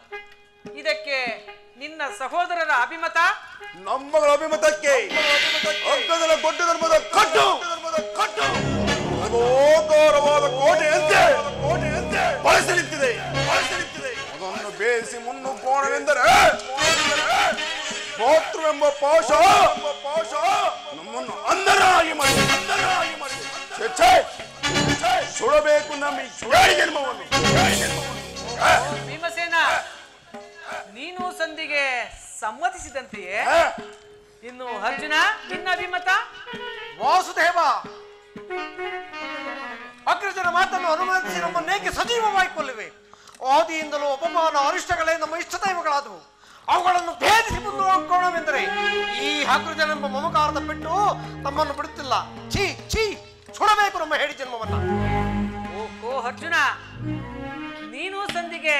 ಇದಕ್ಕೆ ನಿನ್ನ ಸಹೋದರರ ಅಭಿಮತ? ನಮ್ಮಗಳ ಅಭಿಮತಕ್ಕೆ ಕೊಟ್ಟು ದೊಡ್ಡ ಧರ್ಮದ ಕಟ್ಟು! ಕಟ್ಟು ಅಗೋಕಾರವಾದ ಕೋಟೆಯಂತೆ ಕೋಟೆಯಂತೆ ಅದನ್ನು ಬೇಯಿಸಿ ಮುನ್ನುಗ್ಗೋಣವೆಂದರೆ ಗೋತ್ರವೆಂಬ ಪಾಶ ಪಾಶ ನಮ್ಮನ್ನು ಅಂಧರಾಗಿ ಮಾಡಿ. ಮಾಡಿ ಸುಡಬೇಕು ನಮ್ಮ. ಸುಡಾಡಿ ಜನ್ಮವನ್ನು. ಭೀಮಸೇನ ನೀನು ಸಂಧಿಗೆ ಸಮ್ಮತಿಸಿದಂತೆಯೇ? ಇನ್ನು ಅರ್ಜುನ ನಿನ್ನ ಅಭಿಮತ? ವಾಸುದೇವ! ಅಗ್ರಜನ ಮಾತನ್ನು ಅನುಮತಿಸಿ ನಮ್ಮನ್ನೇಕೆ ಸಜೀವವಾಗಿ ಕೊಲ್ಲುವೆ? ಆದಿಯಿಂದಲೂ ಅಪಮಾನ ಅರಿಷ್ಟಗಳೇ ನಮ್ಮ ಇಷ್ಟದೈವಗಳಾದವು. ಅವುಗಳನ್ನು ಭೇದಿಸಿ ಮುಂದುವರೆಕೋಣವೆಂದರೆ ಈ ಅಗ್ರಜನೆಂಬ ಮಮಕಾರದ ಪೆಟ್ಟು ನಮ್ಮನ್ನು ಬಿಡುತ್ತಿಲ್ಲ. ಛೀ ಛೀ ಸುಡಬೇಕು ನಮ್ಮ ಹೇಳಿ ಜನ್ಮವನ್ನ. ಓ ಅರ್ಜುನ! ನೀನು ಸಂಧಿಗೆ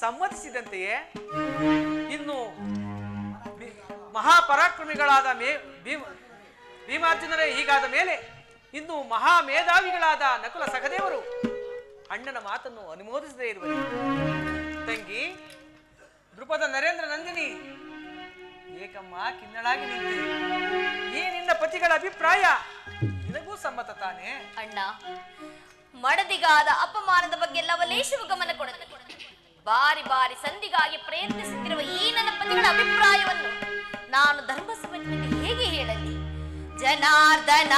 ಸಮ್ಮತಿಸಿದಂತೆಯೇ ಇನ್ನು ಮಹಾಪರಾಕ್ರಮಿಗಳಾದ ಮೇ ಭೀಮ, ಭೀಮಾರ್ಜುನರೇ ಹೀಗಾದ ಮೇಲೆ ಇನ್ನು ಮಹಾ ಮೇಧಾವಿಗಳಾದ ನಕುಲ ಸಹದೇವರು ಅಣ್ಣನ ಮಾತನ್ನು ಅನುಮೋದಿಸದೇ ಇರುವರು. ತಂಗಿ ದೃಪದ ನರೇಂದ್ರ ನಂದಿನಿ, ಏಕಮ್ಮ ಕಿನ್ನಳಾಗಿ ನಿಂತಿ. ಈ ನಿನ್ನ ಪತಿಗಳ ಅಭಿಪ್ರಾಯ ನಿನಗೂ ಸಮ್ಮತ ತಾನೆ? ಅಣ್ಣ ಮಡದಿಗಾದ ಅಪಮಾನದ ಬಗ್ಗೆ ಲವಲೇಶವು ಗಮನ ಕೊಡುತ್ತೆ ಬಾರಿ ಬಾರಿ ಸಂಧಿಗಾಗಿ ಪ್ರಯತ್ನಿಸುತ್ತಿರುವ ಈ ನನ್ನ ಪತಿಗಳ ಅಭಿಪ್ರಾಯವನ್ನು ನಾನು ಧರ್ಮ ಹೇಗೆ ಹೇಳಲಿ? ಜನಾರ್ದನ!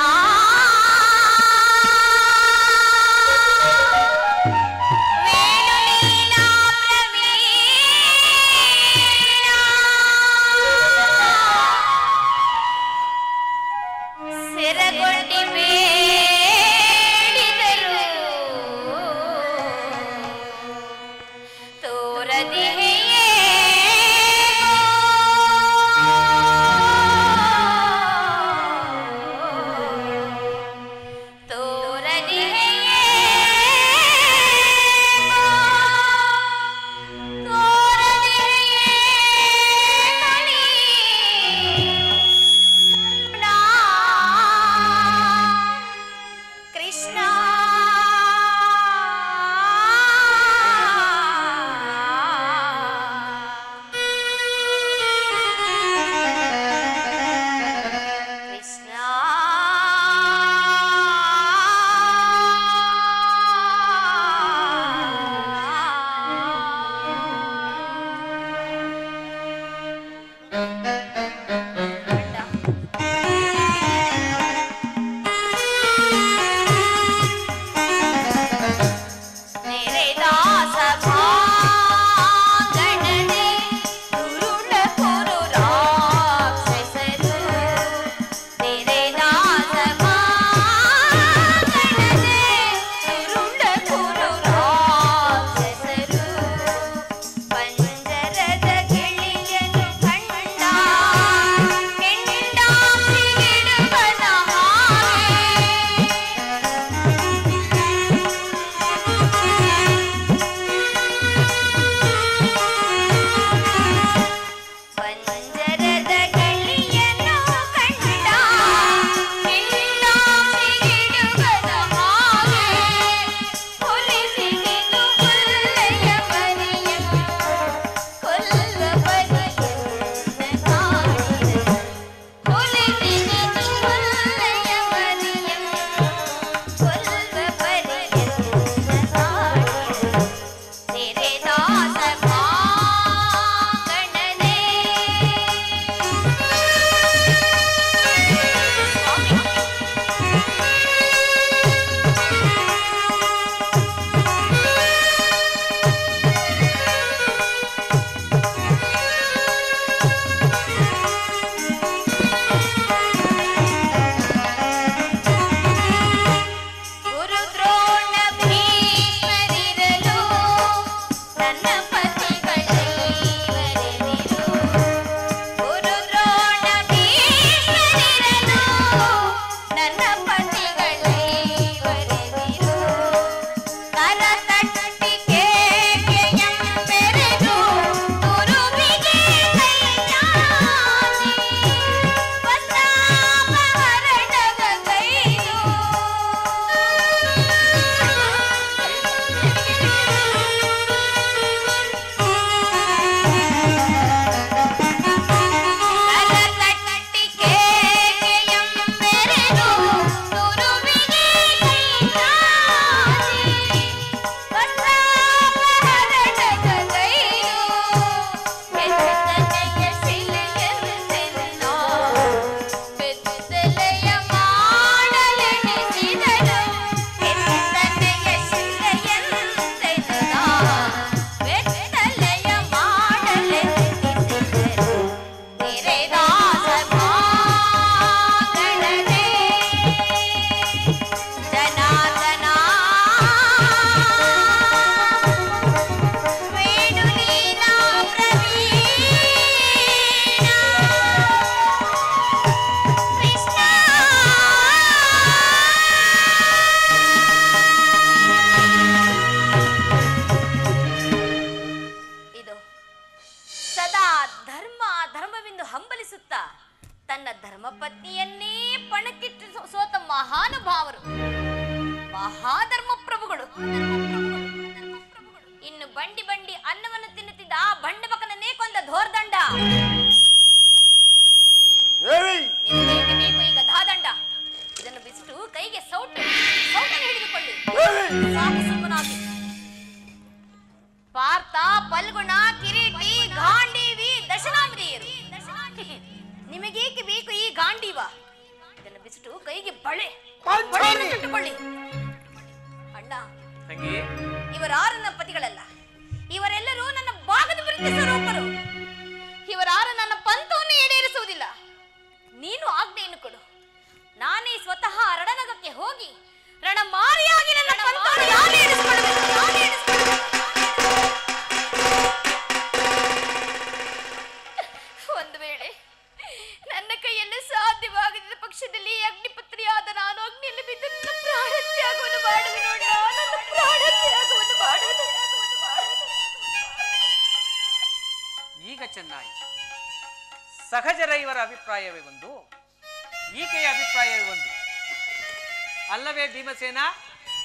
ಭೀಮಸೇನ?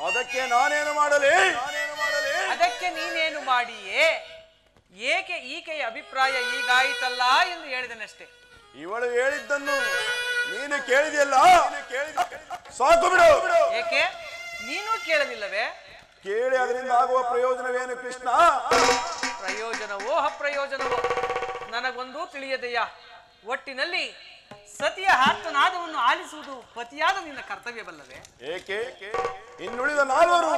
ಅದಕ್ಕೆ ನಾನೇನು ಮಾಡಲಿ? ನಾನೇನು ಮಾಡಲಿ? ಅದಕ್ಕೆ ನೀನೇನು ಮಾಡಿಯೇ? ಏಕೆ ಈಕೆಯ ಅಭಿಪ್ರಾಯ ಈಗಾಯಿತಲ್ಲ ಎಂದು ಹೇಳಿದನಷ್ಟೇ. ಇವಳು ಹೇಳಿದ್ದನ್ನು ನೀನು ಕೇಳಿದೆಯಲ್ಲ? ಸಾಕು ಬಿಡು. ಏಕೆ? ನೀನು ಕೇಳಲಿಲ್ಲವೇ? ಕೇಳಿ ಅದರಿಂದ ಆಗುವ ಪ್ರಯೋಜನವೇನು ಕೃಷ್ಣ? ಪ್ರಯೋಜನವೋ ಅಪ್ರಯೋಜನವೋ? ನನಗೊಂದು ತಿಳಿಯದೆಯಾ? ಒಟ್ಟಿನಲ್ಲಿ ಸತಿಯ ಹಾರ್ತನಾದವನ್ನು ಆಲಿಸುವುದು ಪತಿಯಾದ ನಿನ್ನ ಕರ್ತವ್ಯವಲ್ಲವೇ? ಏಕೆ? ಇನ್ನುಳಿದ ನಾಲ್ವರು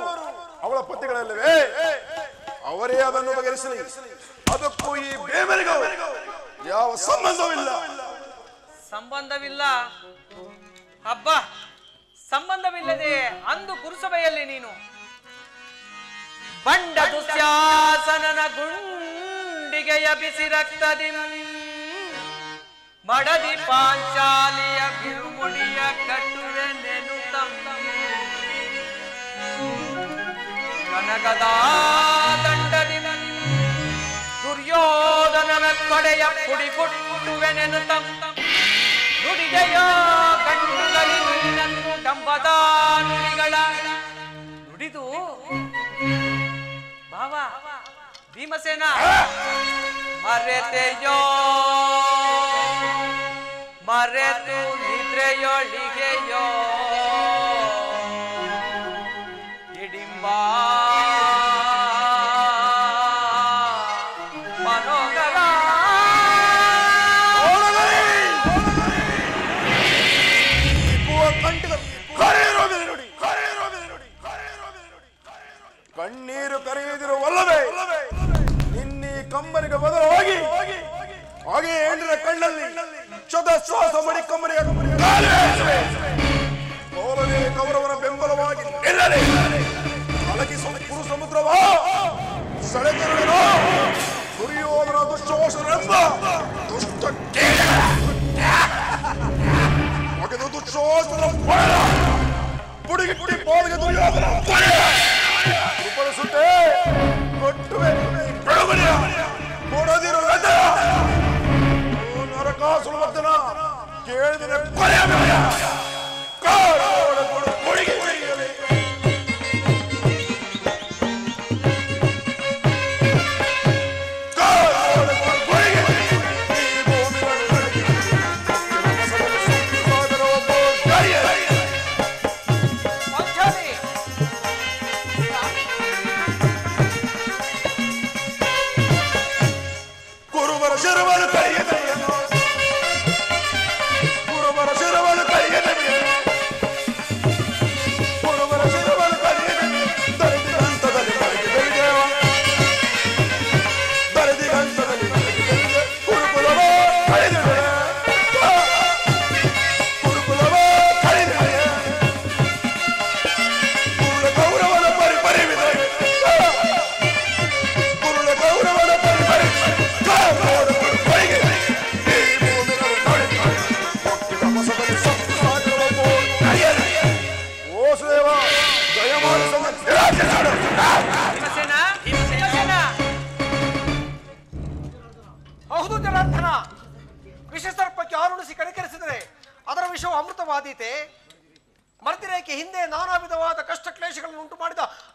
ಅವಳ ಪತಿಗಳಲ್ಲವೇ? ಅವರೇ ಅದನ್ನು ಬಗೆಹರಿಸಲಿ. ಅದಕ್ಕೂ ಈ ಬೇಮರಿಗೂ ಯಾವ ಸಂಬಂಧವಿಲ್ಲ. ಸಂಬಂಧವಿಲ್ಲ. ಹಬ್ಬ ಸಂಬಂಧವಿಲ್ಲದೆ ಅಂದು ಕುರುಸಭೆಯಲ್ಲಿ ನೀನು. ಬಂಡ ದುಶ್ಯಾಸನನ ಗುಂಡಿಗೆಯ ಬಿಸಿ ರಕ್ತದಿ ಮಡದಿ ಪಾಂಚಾಲಿಯ ಬಿರುಮುಡಿಯ ಕಟ್ಟುವೆ ಕನಕದ ದಂಡದಿ ದುರ್ಯೋಧನನ ಕಡೆಯ ಪುಡಿಗುಟ್ಟುವೆ ನೆನುತಂ ನುಡಿದೆಯ ಕಣ್ಣುಗಲಿ ನಿನ್ನನ್ನು ಕಂಬದ ನುಡಿಗಳ. ನುಡಿದು. ಭಾವ ಭೀಮಸೇನ? ಮರೆತೆಯೋ ಮರೆತು ನಿದ್ರೆಯೊಳಿಗೆಯೋ ಕಂಬನಿಗೆ ಬದಲಾಗಿ ಹಾಗೆ ಹೆಣ್ಣಿನ ಕಣ್ಣಲ್ಲಿ ಶತ ಶ್ವಾಸ ಮಡಿ ಕಂಬನಿಗೆ ಕೋಲನೇ ಕೌರವನ ಬೆಂಬಲವಾಗಿ ನಿಲ್ಲಲಿ ಅಲಗಿ ಕುರು ಸಮುದ್ರವ ಸೆಳೆತರುಡನು ದುರ್ಯೋಧನ ದುಶ್ಶೋಷನೆಂಬ ದುಷ್ಟ ಒಗೆದು ದುಶ್ಶೋಷನ ಕೊಳ ಪುಡಿಗಿಟ್ಟಿ ಬೋಳಿಗೆ ದುರ್ಯೋಧನ ಕೃಪಣಿಸುತ್ತೆ ಕೊಟ್ಟುವೆ ಬೆಳವಣಿಯ ಕೊಡದಿರು ನರಕಾಸುರ ಕೇಳಿದರೆ ಕೊಡು ಕೊಡಿಗೆ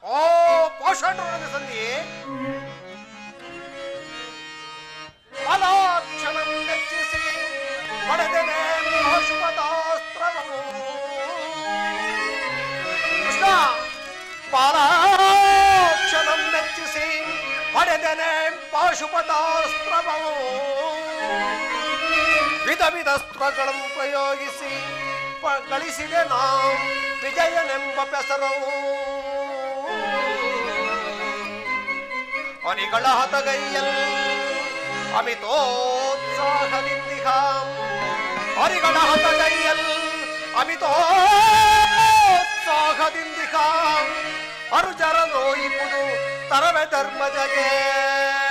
ஓ போஷாட்டு நடந்த சந்தி பலாட்சணம் நெச்சிசி வடதனே அசுபதாஸ்திரமோ கிருஷ்ணா பலாட்சணம் நெச்சிசி வடதனே பாசுபதாஸ்திரமோ ವಿಧವಿಧ ಸ್ತ್ರಗಳನ್ನು ಪ್ರಯೋಗಿಸಿ ಗಳಿಸಿದೆ ನಾವು ವಿಜಯನೆಂಬ ಬೆಸರವು ಅನಿಗಳ ಹತಗೈಯಲ್ ಅಮಿತೋತ್ಸಾಹದಿಂದಿಹ. ಹರಿಗಳ ಹತಗೈಯಲ್ ಅಮಿತೋತ್ಸಾಹದಿಂದಿಹ. ಅರುಜರ ನೋಯಿಪುದು ತರವೆ ಧರ್ಮಜಗೆ. ಕೃಷ್ಣ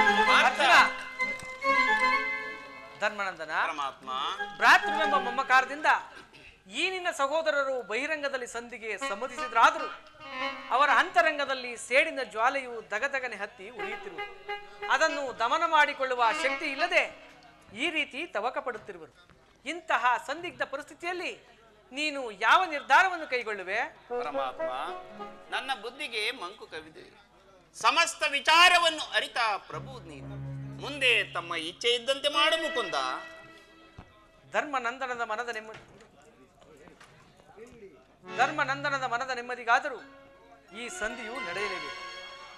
ಅರ್ಜುನ ಧರ್ಮನಂದನ ಪರಮಾತ್ಮ. ಭ್ರಾತೃವೆಂಬ ಮಮಕಾರದಿಂದ ಈ ನಿನ್ನ ಸಹೋದರರು ಬಹಿರಂಗದಲ್ಲಿ ಸಂಧಿಗೆ ಸಮ್ಮತಿಸಿದ್ರಾದರೂ ಅವರ ಅಂತರಂಗದಲ್ಲಿ ಸೇಡಿನ ಜ್ವಾಲೆಯು ದಗದಗನೆ ಹತ್ತಿ ಉರಿಯುತ್ತಿರುವುದು. ಅದನ್ನು ದಮನ ಮಾಡಿಕೊಳ್ಳುವ ಶಕ್ತಿ ಇಲ್ಲದೆ ಈ ರೀತಿ ತವಕ ಪಡುತ್ತಿರುವರು ಇಂತಹ ಸಂದಿಗ್ಧ ಪರಿಸ್ಥಿತಿಯಲ್ಲಿ ನೀನು ಯಾವ ನಿರ್ಧಾರವನ್ನು ಕೈಗೊಳ್ಳುವೆ? ಪರಮಾತ್ಮ ನನ್ನ ಬುದ್ಧಿಗೆ ಮಂಕು ಕವಿದೆ ಸಮಸ್ತ ವಿಚಾರವನ್ನು ಅರಿತ ಪ್ರಭು ನೀನು. ಮುಂದೆ ತಮ್ಮ ಇಚ್ಛೆ ಇದ್ದಂತೆ ಮಾಡು ಮುಕುಂದ. ಧರ್ಮನಂದನದ ಮನದ ನೆಮ್ಮದಿ ಧರ್ಮನಂದನದ ಮನದ ನೆಮ್ಮದಿಗಾದರೂ ಈ ಸಂಧಿಯು ನಡೆಯಲೇಬೇಕು.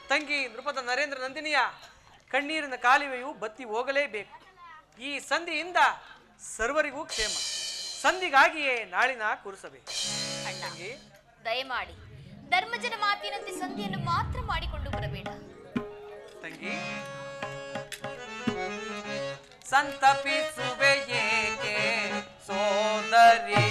ತಂಗಿ ನೃಪದ ನರೇಂದ್ರ ನಂದಿನಿಯ ಕಣ್ಣೀರಿನ ಕಾಲುವೆಯು ಬತ್ತಿ ಹೋಗಲೇಬೇಕು. ಈ ಸಂಧಿಯಿಂದ ಸರ್ವರಿಗೂ ಕ್ಷೇಮ. ಸಂಧಿಗಾಗಿಯೇ ನಾಳಿನ ಕೂರಿಸಬೇಕು. ಅಣ್ಣ ದಯಮಾಡಿ ಧರ್ಮಜನ ಮಾತಿನಂತೆ ಸಂಧಿಯನ್ನು ಮಾತ್ರ ಮಾಡಿಕೊಂಡು ಬರಬೇಡ. ತಂಗಿ. ಸಂತಪಿಸುವೆ ಏಕೆ ಸೋದರಿ?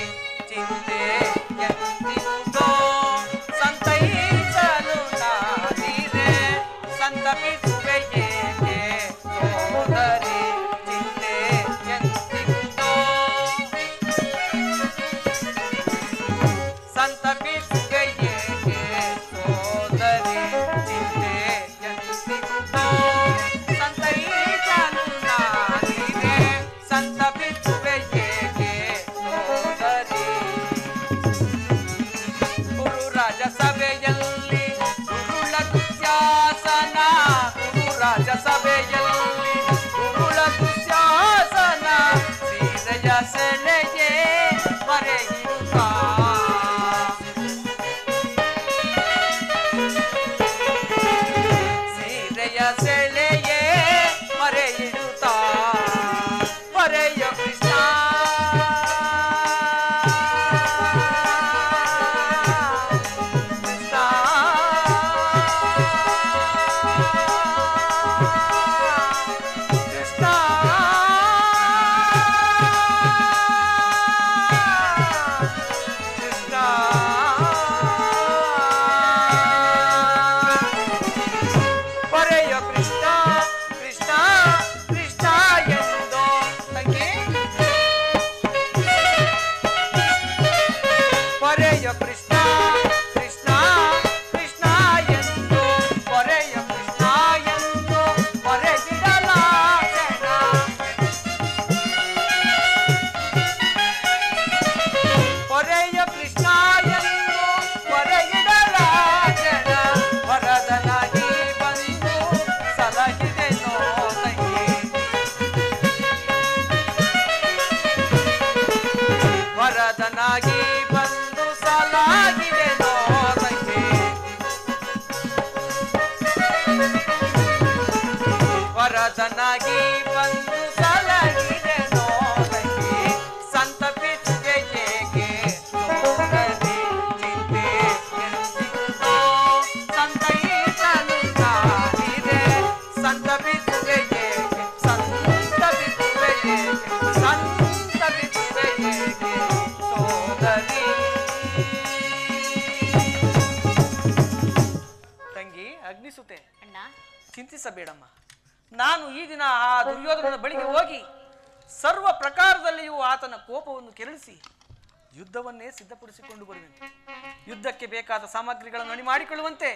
ಸಿದ್ಧಪಡಿಸಿಕೊಂಡು ಬರುವೆನು. ಯುದ್ಧಕ್ಕೆ ಬೇಕಾದ ಸಾಮಗ್ರಿಗಳನ್ನು ಅಣಿ ಮಾಡಿಕೊಳ್ಳುವಂತೆ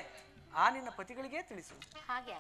ಆ ನಿನ್ನ ಪತಿಗಳಿಗೆ ತಿಳಿಸು. ಹಾಗೆ